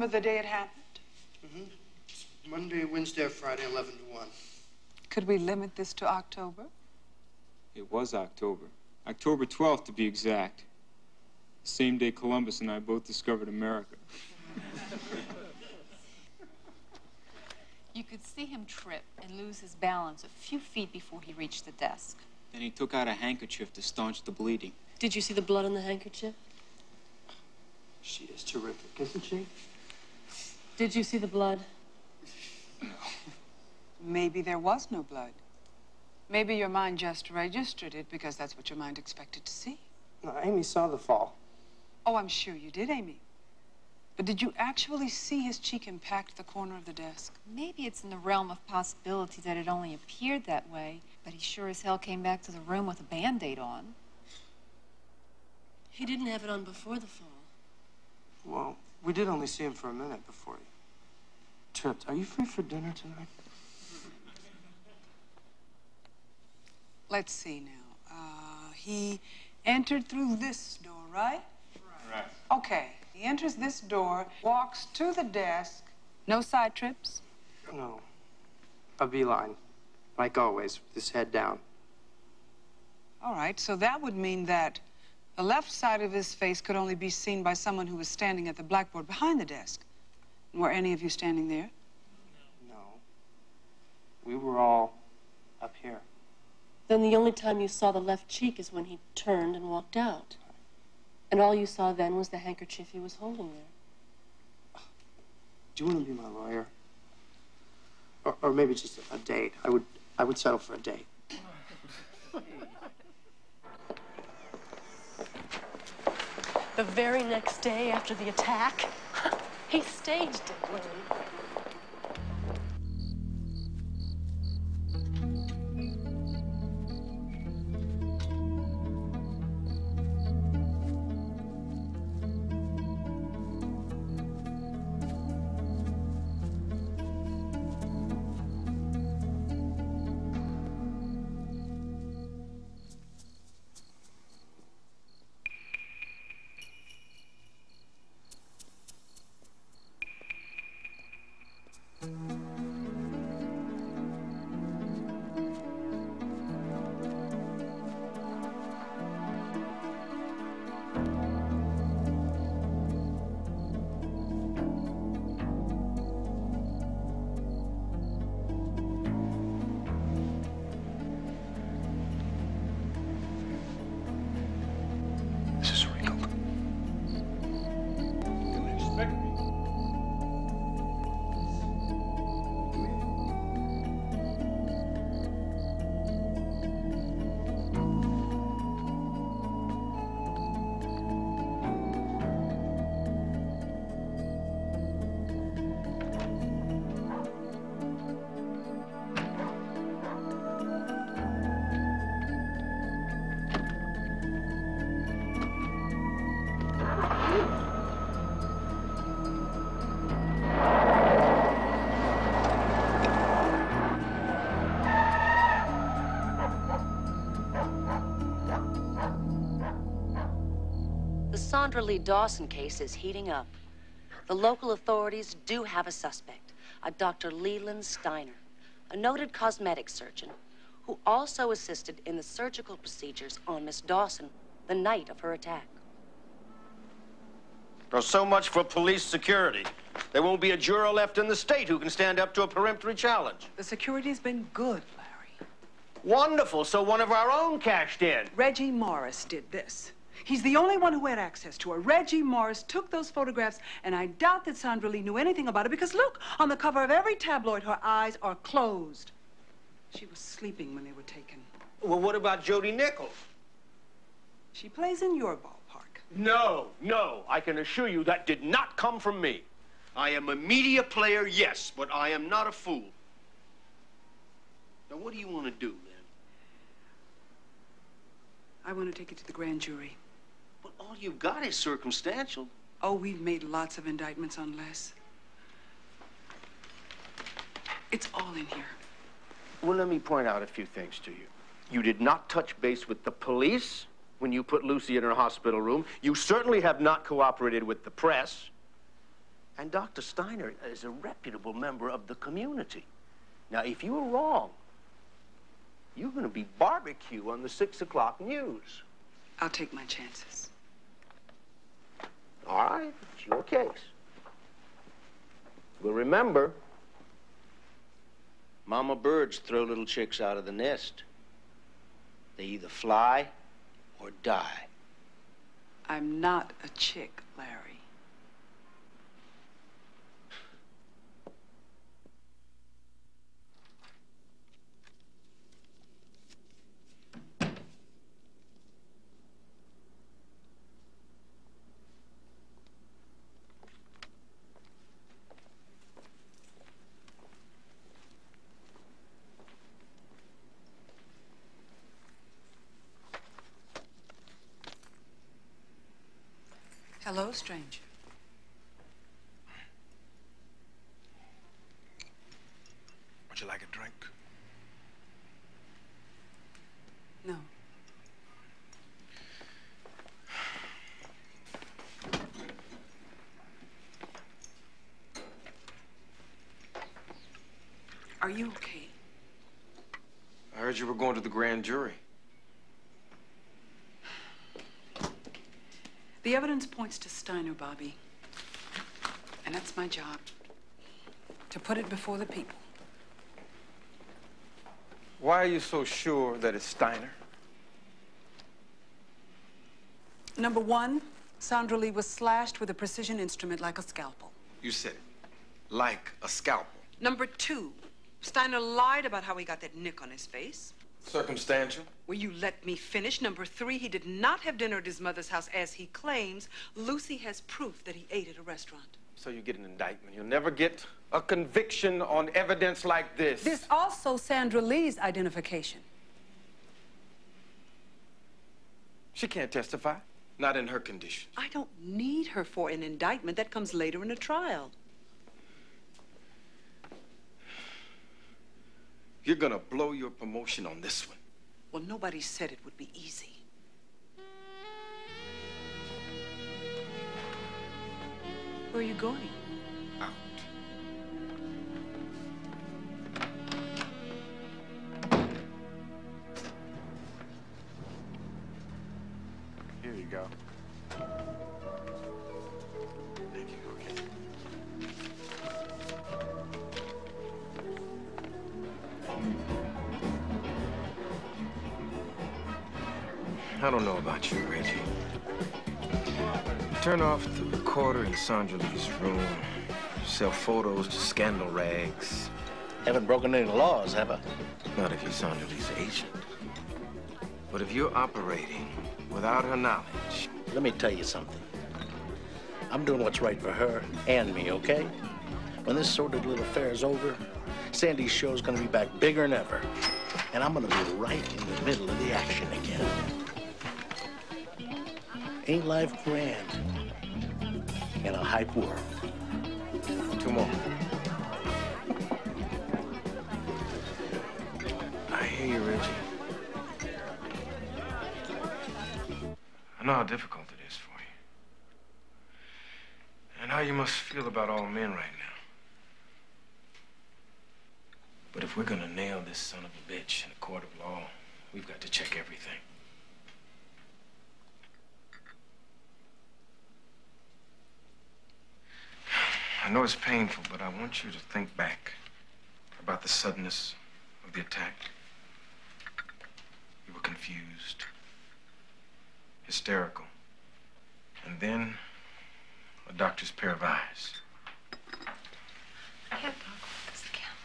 Remember the day it happened? Mm-hmm. Monday, Wednesday, or Friday, 11 to 1. Could we limit this to October? It was October. October 12th, to be exact. Same day Columbus and I both discovered America. You could see him trip and lose his balance a few feet before he reached the desk. Then he took out a handkerchief to staunch the bleeding. Did you see the blood on the handkerchief? She is terrific, isn't she? Did you see the blood? Maybe there was no blood. Maybe your mind just registered it because that's what your mind expected to see. No, Amy saw the fall. Oh, I'm sure you did, Amy. But did you actually see his cheek impact the corner of the desk? Maybe it's in the realm of possibility that it only appeared that way, but he sure as hell came back to the room with a band-aid on. He didn't have it on before the fall. Well, we did only see him for a minute before he tripped. Are you free for dinner tonight? Let's see now. Uh, he entered through this door, right? Right. Okay. He enters this door, walks to the desk. No side trips? No. A beeline. Like always, with his head down. All right, so that would mean that the left side of his face could only be seen by someone who was standing at the blackboard behind the desk. Were any of you standing there? No. We were all up here. Then the only time you saw the left cheek is when he turned and walked out. And all you saw then was the handkerchief he was holding there. Do you want to be my lawyer? Or, or maybe just a date. I would I would settle for a date. The very next day after the attack, he staged it, Larry. The Sandra Lee Dawson case is heating up. The local authorities do have a suspect, a Dr. Leland Steiner, a noted cosmetic surgeon who also assisted in the surgical procedures on Miss Dawson the night of her attack. Well, so much for police security. There won't be a juror left in the state who can stand up to a peremptory challenge. The security's been good, Larry. Wonderful. So one of our own cashed in. Reggie Morris did this. He's the only one who had access to her. Reggie Morris took those photographs, and I doubt that Sandra Lee knew anything about it because look, on the cover of every tabloid, her eyes are closed. She was sleeping when they were taken. Well, what about Jody Nichols? She plays in your ballpark. No, no. I can assure you that did not come from me. I am a media player, yes, but I am not a fool. Now, what do you want to do, then? I want to take it to the grand jury. But all you've got is circumstantial. Oh, we've made lots of indictments on Les. It's all in here. Well, let me point out a few things to you. You did not touch base with the police when you put Lucy in her hospital room. You certainly have not cooperated with the press. And Dr. Steiner is a reputable member of the community. Now, if you were wrong, you're going to be barbecue on the six o'clock news. I'll take my chances. All right, it's your case. Well, remember, mama birds throw little chicks out of the nest. They either fly or die. I'm not a chick, Larry. Hello, stranger. Would you like a drink? No. Are you okay? I heard you were going to the grand jury. The evidence points to Steiner, Bobby. And that's my job. To put it before the people. Why are you so sure that it's Steiner? Number one, Sandra Lee was slashed with a precision instrument like a scalpel. You said it. Like a scalpel. Number two, Steiner lied about how he got that nick on his face. Circumstantial? Will you let me finish? Number three, he did not have dinner at his mother's house as he claims. Lucy has proof that he ate at a restaurant. So you get an indictment. You'll never get a conviction on evidence like this. This also Sandra Lee's identification. She can't testify. Not in her condition. I don't need her for an indictment. That comes later in a trial. You're gonna blow your promotion on this one. Well, nobody said it would be easy. Where are you going? Recorder in Sandra Lee's room. Sell photos to scandal rags. Haven't broken any laws, have I? Not if you're Sandra Lee's agent. But if you're operating without her knowledge, Let me tell you something. I'm doing what's right for her and me, okay? When this sordid little affair is over, Sandy's show's gonna be back bigger than ever. And I'm gonna be right in the middle of the action again. Ain't life grand in a hype world? Two more. I hear you, Reggie. I know how difficult it is for you. And how you must feel about all men right now. But if we're gonna nail this son of a bitch in a court of law, we've got to check everything. I know it's painful, but I want you to think back about the suddenness of the attack. You were confused, hysterical, and then a doctor's pair of eyes. I can't talk about this again.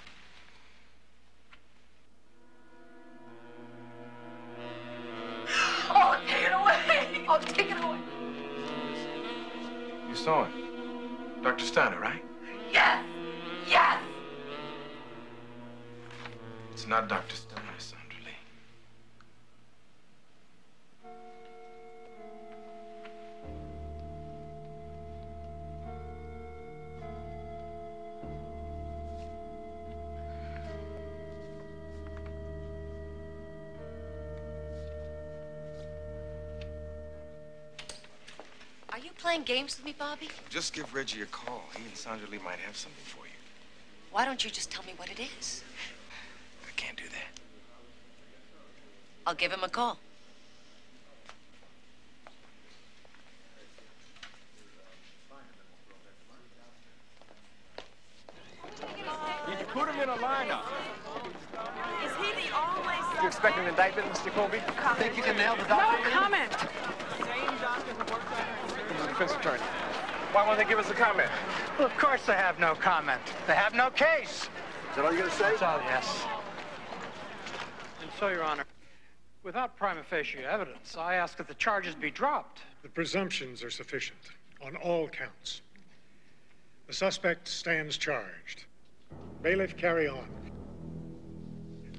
Oh, take it away! Oh, take it away! You saw it. Dr. Steiner, right? Yes! Yes! It's not Dr. Steiner, games with me, Bobby? Just give Reggie a call. He and Sandra Lee might have something for you. Why don't you just tell me what it is? I can't do that. I'll give him a call. Did you put him in a lineup? Is he the always... Do you expect an indictment, Mr. Colby? Think you can nail the doctor? No doctor? comment. From the defense attorney. Why won't they give us a comment? Well, of course they have no comment. They have no case. Is that all you're going to say? That's all, yes. And so, Your Honor, without prima facie evidence, I ask that the charges be dropped. The presumptions are sufficient on all counts. The suspect stands charged. Bailiff, carry on.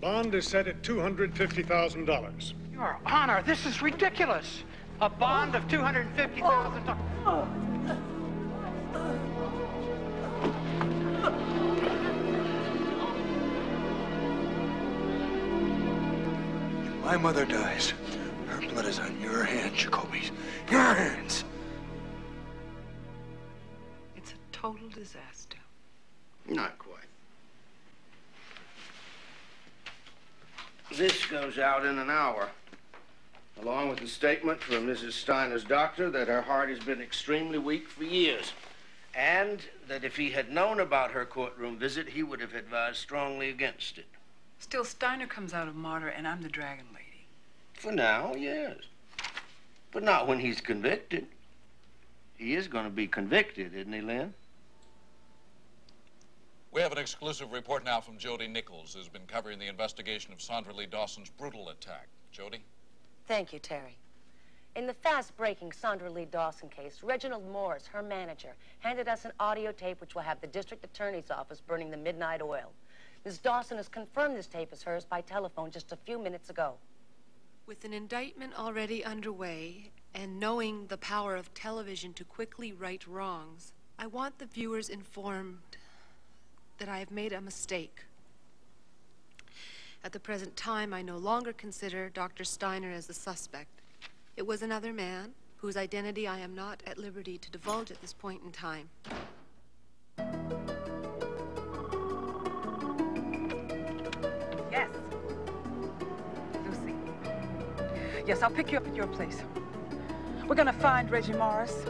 Bond is set at $250,000. Your Honor, this is ridiculous. A bond of $250,000. My mother dies. Her blood is on your hands, Jacoby. Your hands. It's a total disaster. Not quite. This goes out in an hour, along with the statement from Mrs. Steiner's doctor that her heart has been extremely weak for years, and that if he had known about her courtroom visit, he would have advised strongly against it. Still, Steiner comes out of martyr, and I'm the dragon lady. For now, yes. But not when he's convicted. He is going to be convicted, isn't he, Lynn? We have an exclusive report now from Jody Nichols, who's been covering the investigation of Sandra Lee Dawson's brutal attack. Jody? Thank you, Terry. In the fast-breaking Sandra Lee Dawson case, Reginald Morris, her manager, handed us an audio tape which will have the district attorney's office burning the midnight oil. Ms. Dawson has confirmed this tape is hers by telephone just a few minutes ago. With an indictment already underway and knowing the power of television to quickly right wrongs, I want the viewers informed that I have made a mistake. At the present time, I no longer consider Dr. Steiner as the suspect. It was another man whose identity I am not at liberty to divulge at this point in time. Yes. Lucy. Yes, I'll pick you up at your place. We're gonna find Reggie Morris.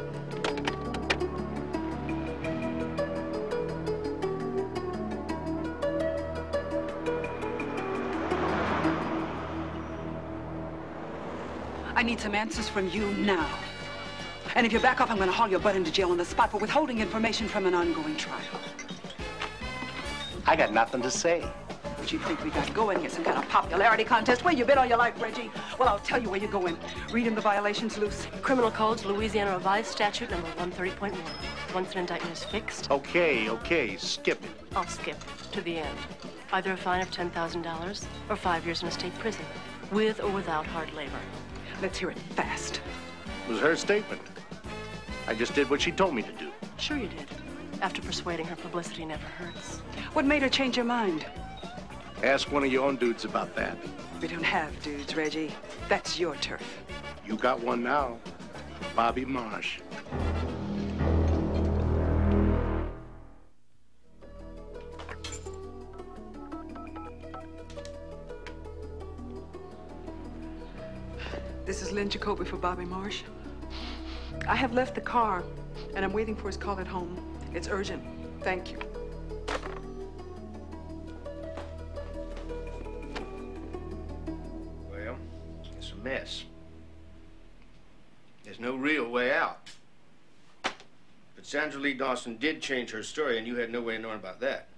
I need some answers from you now. And if you back off, I'm gonna haul your butt into jail on the spot for withholding information from an ongoing trial. I got nothing to say. What you think we got going here? Some kind of popularity contest? Where you been all your life, Reggie? Well, I'll tell you where you're going. Read him the violations, Luz. Criminal Codes, Louisiana Revised Statute number 130.1. Once an indictment is fixed, Okay, okay, skip it. I'll skip to the end. Either a fine of $10,000 or five years in a state prison, with or without hard labor. Let's hear it fast. It was her statement. I just did what she told me to do. Sure you did. After persuading her, publicity never hurts. What made her change her mind? Ask one of your own dudes about that. We don't have dudes, Reggie. That's your turf. You got one now. Bobby Marsh. This is Lynn Jacoby for Bobby Marsh. I have left the car, and I'm waiting for his call at home. It's urgent. Thank you. Well, it's a mess. There's no real way out. But Sandra Lee Dawson did change her story, and you had no way of knowing about that.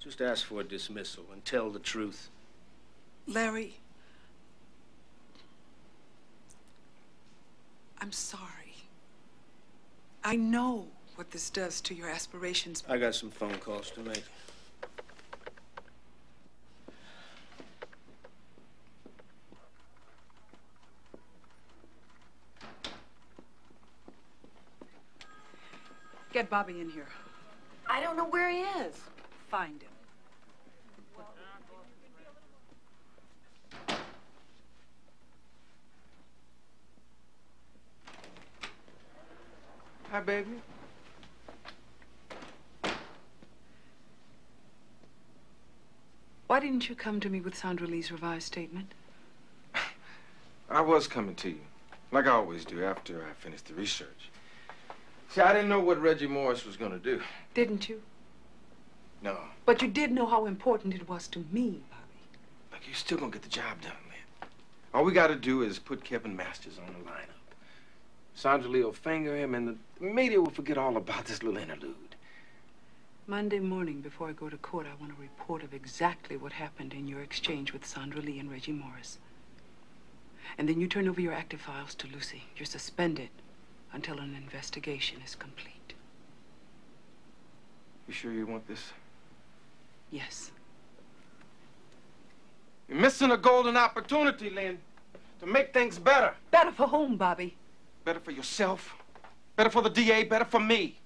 Just ask for a dismissal and tell the truth. Larry, I'm sorry. I know what this does to your aspirations. I got some phone calls to make. Get Bobby in here. I don't know where he is. Find him. Hi, baby. Why didn't you come to me with Sandra Lee's revised statement? I was coming to you, like I always do after I finish the research. See, I didn't know what Reggie Morris was going to do. Didn't you? No. But you did know how important it was to me, Bobby. Look, you're still going to get the job done, man. All we got to do is put Kevin Masters on the lineup. Sandra Lee will finger him, and the media will forget all about this little interlude. Monday morning, before I go to court, I want a report of exactly what happened in your exchange with Sandra Lee and Reggie Morris. And then you turn over your active files to Lucy. You're suspended until an investigation is complete. You sure you want this? Yes. You're missing a golden opportunity, Lynn, to make things better. Better for whom, Bobby? Better for yourself, better for the DA, better for me.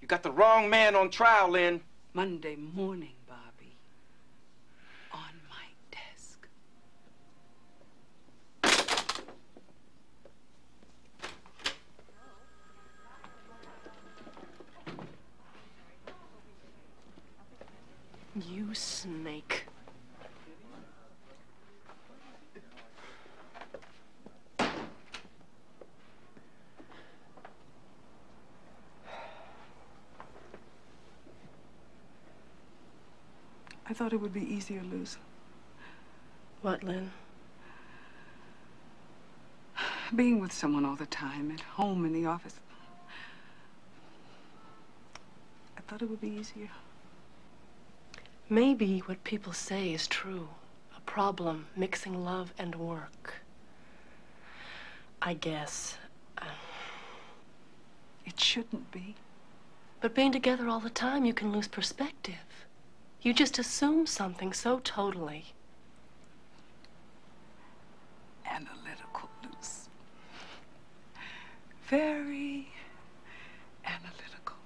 You got the wrong man on trial, Lynn. Monday morning, Bobby. On my desk. You snake. I thought it would be easier, Luz. What, Lynn? Being with someone all the time, at home, in the office. I thought it would be easier. Maybe what people say is true. A problem mixing love and work. I guess. Uh, It shouldn't be. But being together all the time, you can lose perspective. You just assume something so totally. Analytical, Luz. Very analytical.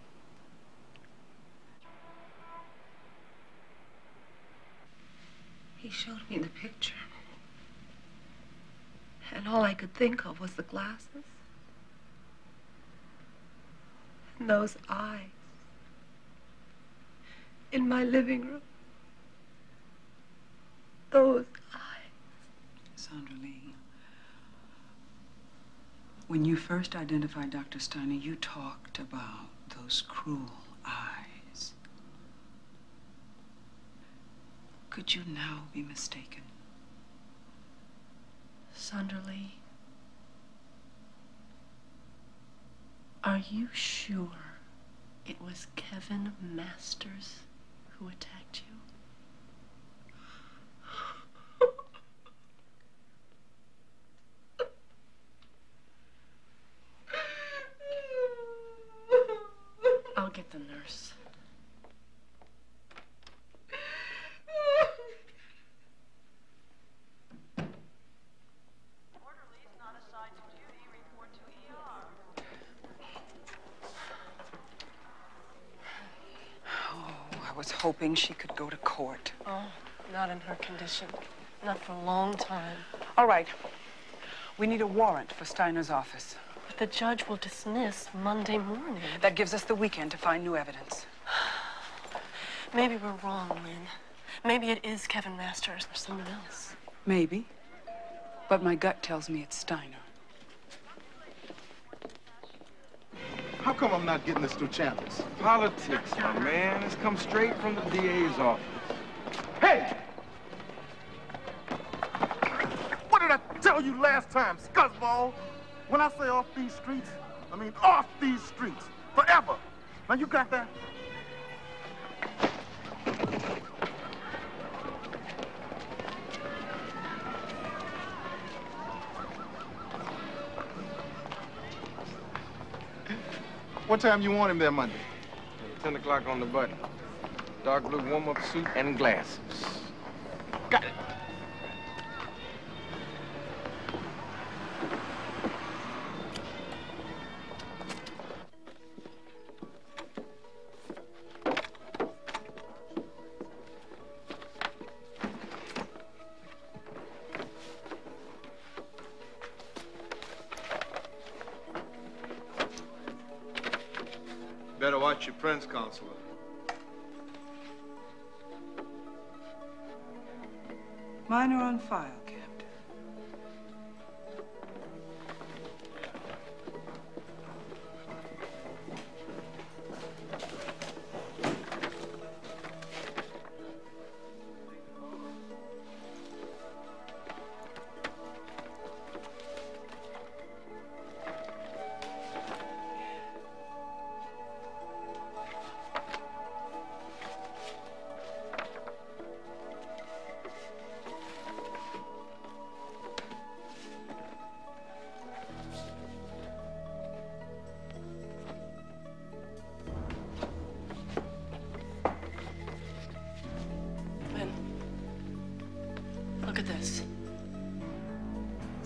He showed me the picture. And all I could think of was the glasses. And those eyes. In my living room. Those eyes. Sandra Lee, when you first identified Dr. Steiner, you talked about those cruel eyes. Could you now be mistaken? Sandra Lee, are you sure it was Kevin Masters who attacked you? I'll get the nurse. Oh, I she could go to court. Oh, not in her condition. Not for a long time. All right. We need a warrant for Steiner's office. But the judge will dismiss Monday morning. That gives us the weekend to find new evidence. Maybe we're wrong, Lynn. Maybe it is Kevin Masters or someone else. Maybe. But my gut tells me it's Steiner. How come I'm not getting this through channels? Politics, my man. It's come straight from the DA's office. Hey! What did I tell you last time, scuzzball? When I say off these streets, I mean off these streets. Forever. Now you got that? What time you want him there Monday? 10 o'clock on the button. Dark blue warm-up suit and glasses. On file,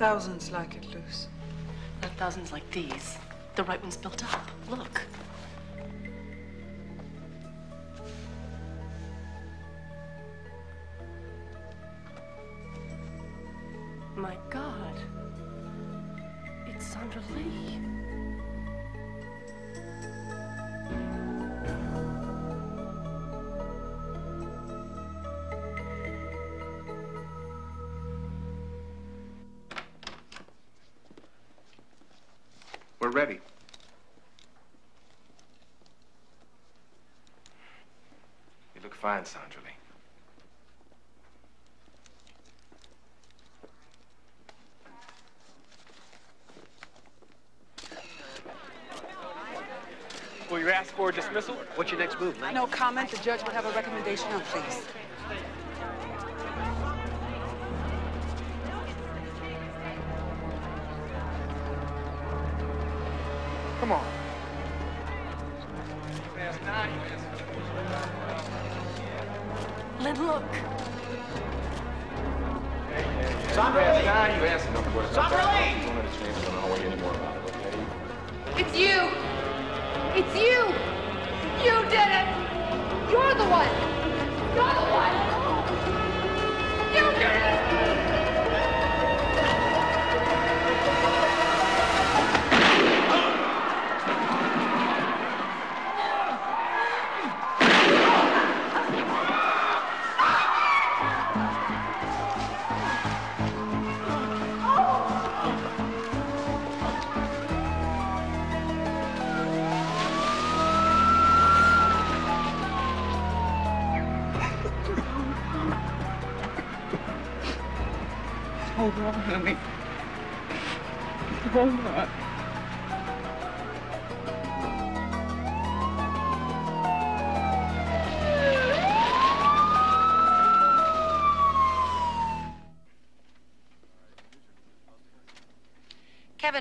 Thousands like it, Luz. Not thousands like these. The right one's built up. Look. No comment. The judge will have a recommendation on please.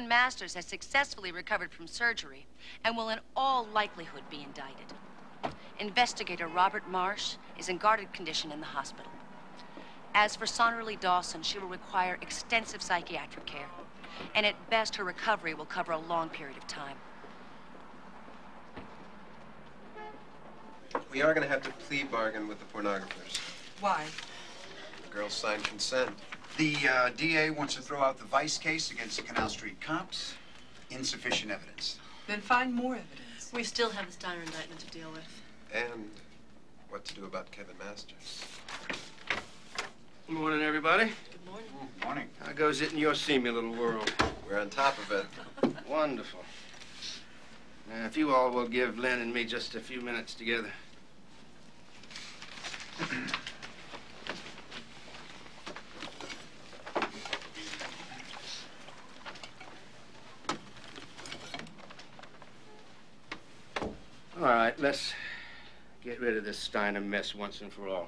Kevin Masters has successfully recovered from surgery and will in all likelihood be indicted. Investigator Robert Marsh is in guarded condition in the hospital. As for Sandra Lee Dawson, she will require extensive psychiatric care. And at best, her recovery will cover a long period of time. We are going to have to plea bargain with the pornographers. Why? The girls signed consent. The uh, DA wants to throw out the vice case against the Canal Street cops. Insufficient evidence. Then find more evidence. We still have the Steiner indictment to deal with. And what to do about Kevin Masters. Good morning, everybody. Good morning. Good Morning. How goes it in your seamy little world? We're on top of it. Wonderful. Now, if you all will give Lynn and me just a few minutes together. All right, let's get rid of this Steiner mess once and for all.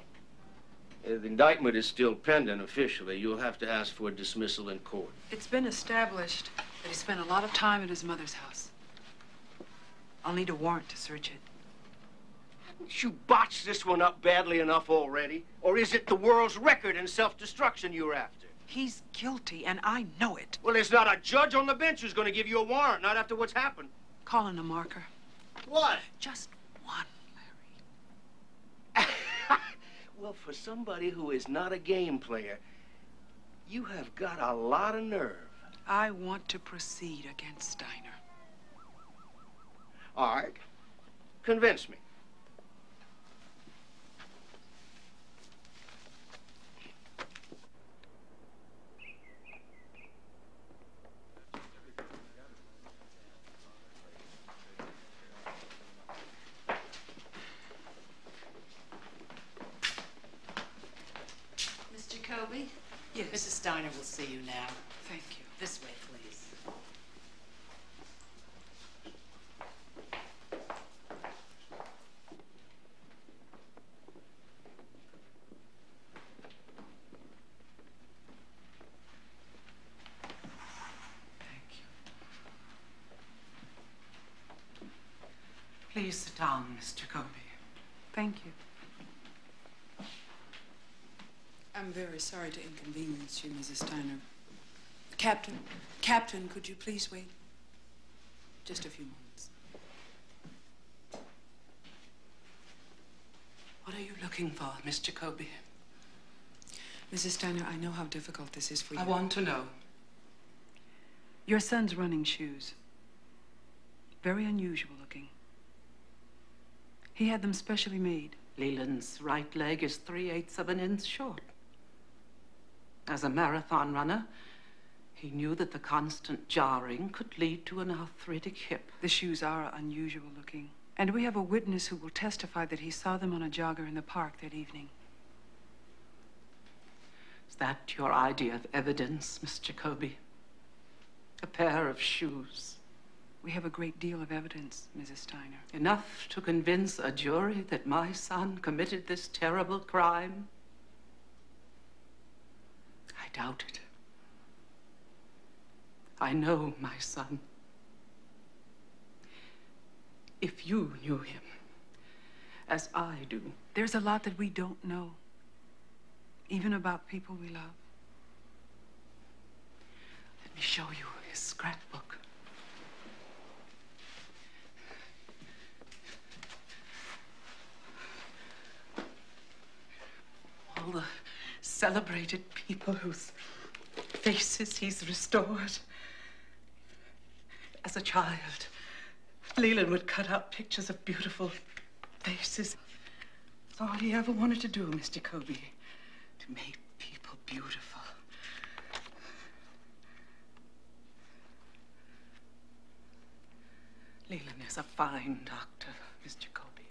Uh, The indictment is still pending officially. You'll have to ask for a dismissal in court. It's been established that he spent a lot of time at his mother's house. I'll need a warrant to search it. Haven't you botched this one up badly enough already? Or is it the world's record in self-destruction you're after? He's guilty, and I know it. Well, there's not a judge on the bench who's going to give you a warrant, not after what's happened. Call in a marker. What? Just one. Larry. Well, for somebody who is not a game player, you have got a lot of nerve. I want to proceed against Steiner. All right. Convince me. Mr. Kobe? Yes. Mrs. Steiner will see you now. Thank you. This way, please. Please sit down, Mr. Kobe. Thank you. I'm very sorry to inconvenience you, Mrs. Steiner. Captain, Captain, could you please wait? Just a few moments. What are you looking for, Miss Jacoby? Mrs. Steiner, I know how difficult this is for you. I want to know. Your son's running shoes. Very unusual looking. He had them specially made. Leland's right leg is three eighths of an inch short. As a marathon runner, he knew that the constant jarring could lead to an arthritic hip. The shoes are unusual looking. And we have a witness who will testify that he saw them on a jogger in the park that evening. Is that your idea of evidence, Miss Jacoby? A pair of shoes. We have a great deal of evidence, Mrs. Steiner. Enough to convince a jury that my son committed this terrible crime? I doubt it. I know my son. If you knew him, as I do, There's a lot that we don't know, even about people we love. let me show you his scrapbook. All the celebrated people whose faces he's restored. As a child, Leland would cut out pictures of beautiful faces. It's all he ever wanted to do, Mr. Jacoby, to make people beautiful. Leland is a fine doctor, Mr. Jacoby.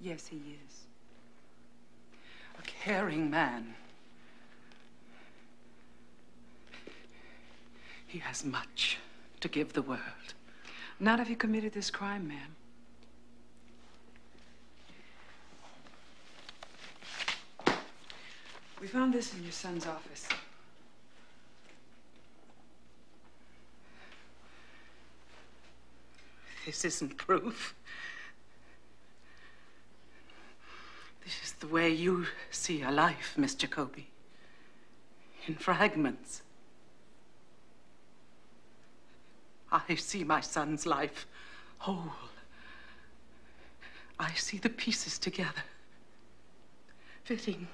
Yes, he is. A caring man. He has much to give the world. Not if you committed this crime, ma'am. We found this in your son's office. This isn't proof. This is the way you see a life, Miss Jacoby. In fragments. I see my son's life whole. I see the pieces together, fitting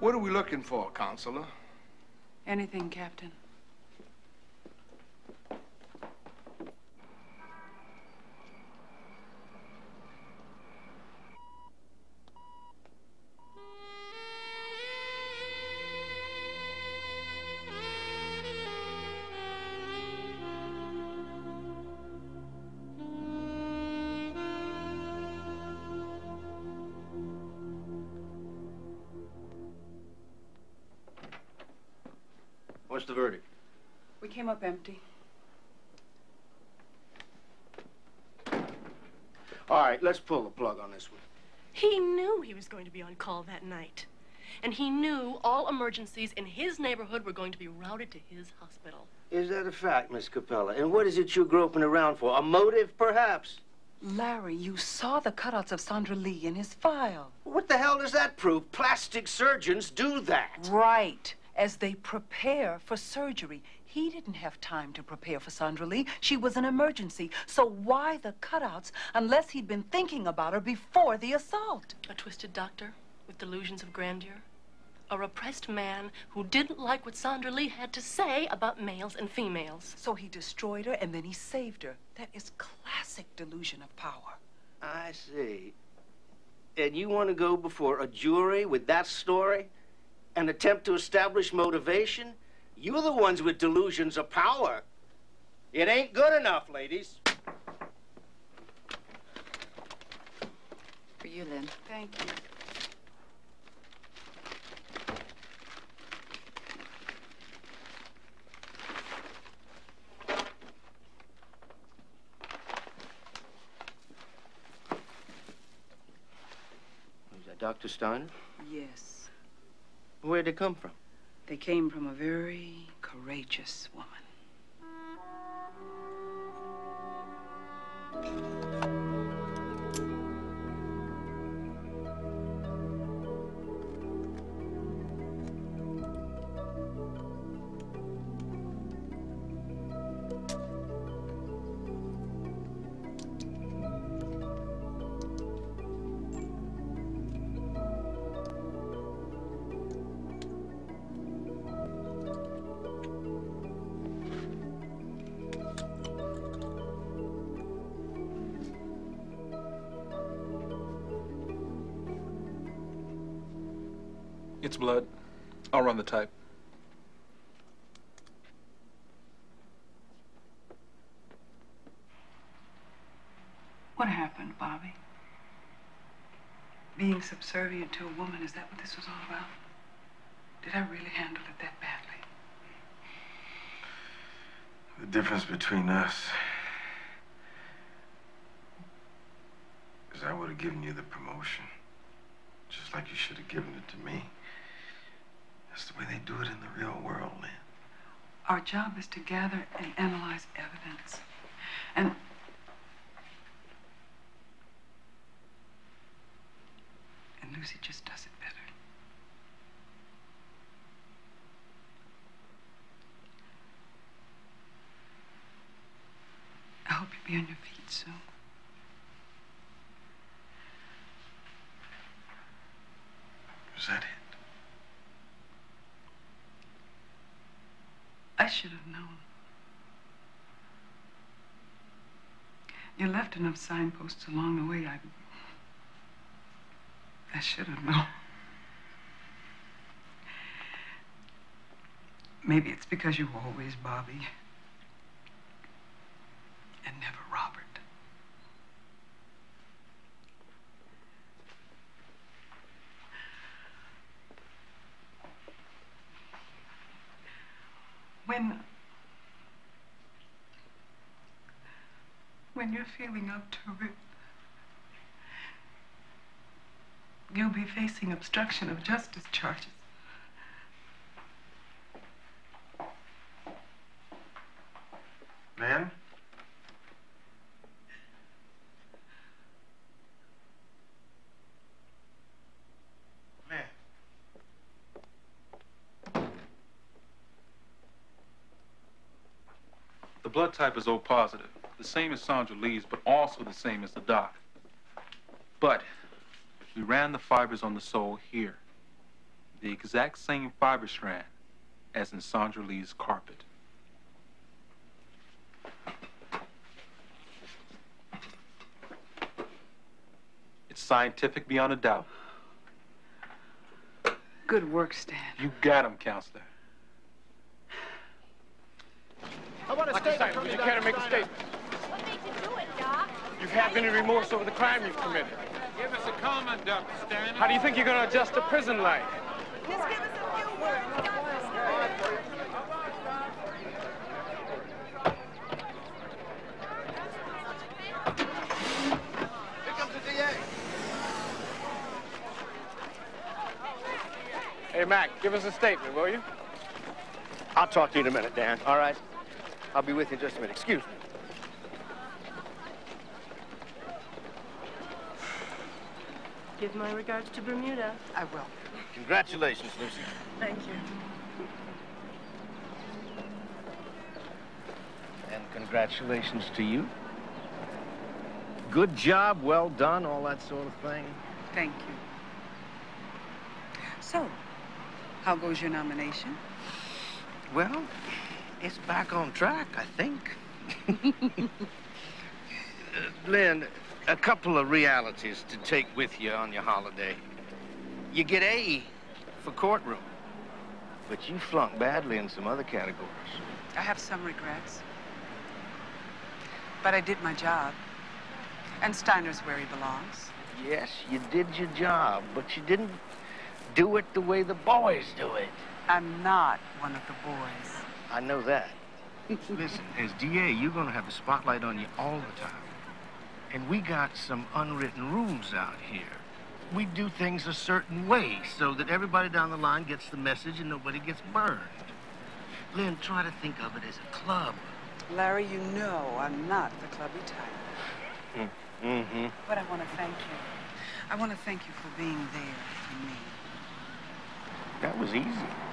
What are we looking for, Counselor? Anything, Captain? Up empty. All right, let's pull the plug on this one. He knew he was going to be on call that night. And he knew all emergencies in his neighborhood were going to be routed to his hospital. Is that a fact, Miss Capella? And what is it you're groping around for? A motive, perhaps? Larry, you saw the cutouts of Sandra Lee in his file. What the hell does that prove? Plastic surgeons do that. Right. As they prepare for surgery. He didn't have time to prepare for Sandra Lee. She was an emergency. So why the cutouts unless he'd been thinking about her before the assault? A twisted doctor with delusions of grandeur. A repressed man who didn't like what Sandra Lee had to say about males and females. So he destroyed her and then he saved her. That is classic delusion of power. I see. And you want to go before a jury with that story and attempt to establish motivation? You're the ones with delusions of power. It ain't good enough, ladies. For you, Lynn. Thank you. Is that Dr. Steiner? Yes. Where'd they come from? They came from a very courageous woman. Subservient to a woman, is that what this was all about? Did I really handle it that badly? The difference between us is I would have given you the promotion, just like you should have given it to me. That's the way they do it in the real world, man. Our job is to gather and analyze evidence. And Lucy just does it better. I hope you'll be on your feet soon. Was that it? I should have known. You left enough signposts along the way. I. I should have known. Maybe it's because you were always Bobby and never Robert. When. When you're feeling up to it, you'll be facing obstruction of justice charges. Man? Man. The blood type is O positive, the same as Sandra Lee's, but also the same as the doc. But we ran the fibers on the sole here, the exact same fiber strand as in Sandra Lee's carpet. It's scientific beyond a doubt. Good work, Stan. You got him, counselor. I want to Like a statement statement. from You you, can't make a statement. What made you do it, Doc? You've had any remorse over the crime you've committed. Give us a comment, Dr. Stanley. How do you think you're going to adjust to prison life? Just give us a few words, Dr. Here comes the DA. Hey, Mac, give us a statement, will you? I'll talk to you in a minute, Dan, all right? I'll be with you in just a minute. Excuse me. Give my regards to Bermuda. I will. Congratulations, Lucy. Thank you. And congratulations to you. Good job, well done, all that sort of thing. Thank you. So, how goes your nomination? Well, it's back on track, I think. Uh, Lynn, a couple of realities to take with you on your holiday. You get A for courtroom, but you flunked badly in some other categories. I have some regrets. But I did my job. And Steiner's where he belongs. Yes, you did your job, but you didn't do it the way the boys do it. I'm not one of the boys. I know that. Listen, as DA, you're gonna have the spotlight on you all the time. And we got some unwritten rules out here. We do things a certain way so that everybody down the line gets the message and nobody gets burned. Lynn, try to think of it as a club. Larry, you know I'm not the clubby type. Mm-hmm. But I want to thank you. I want to thank you for being there for me. That was easy.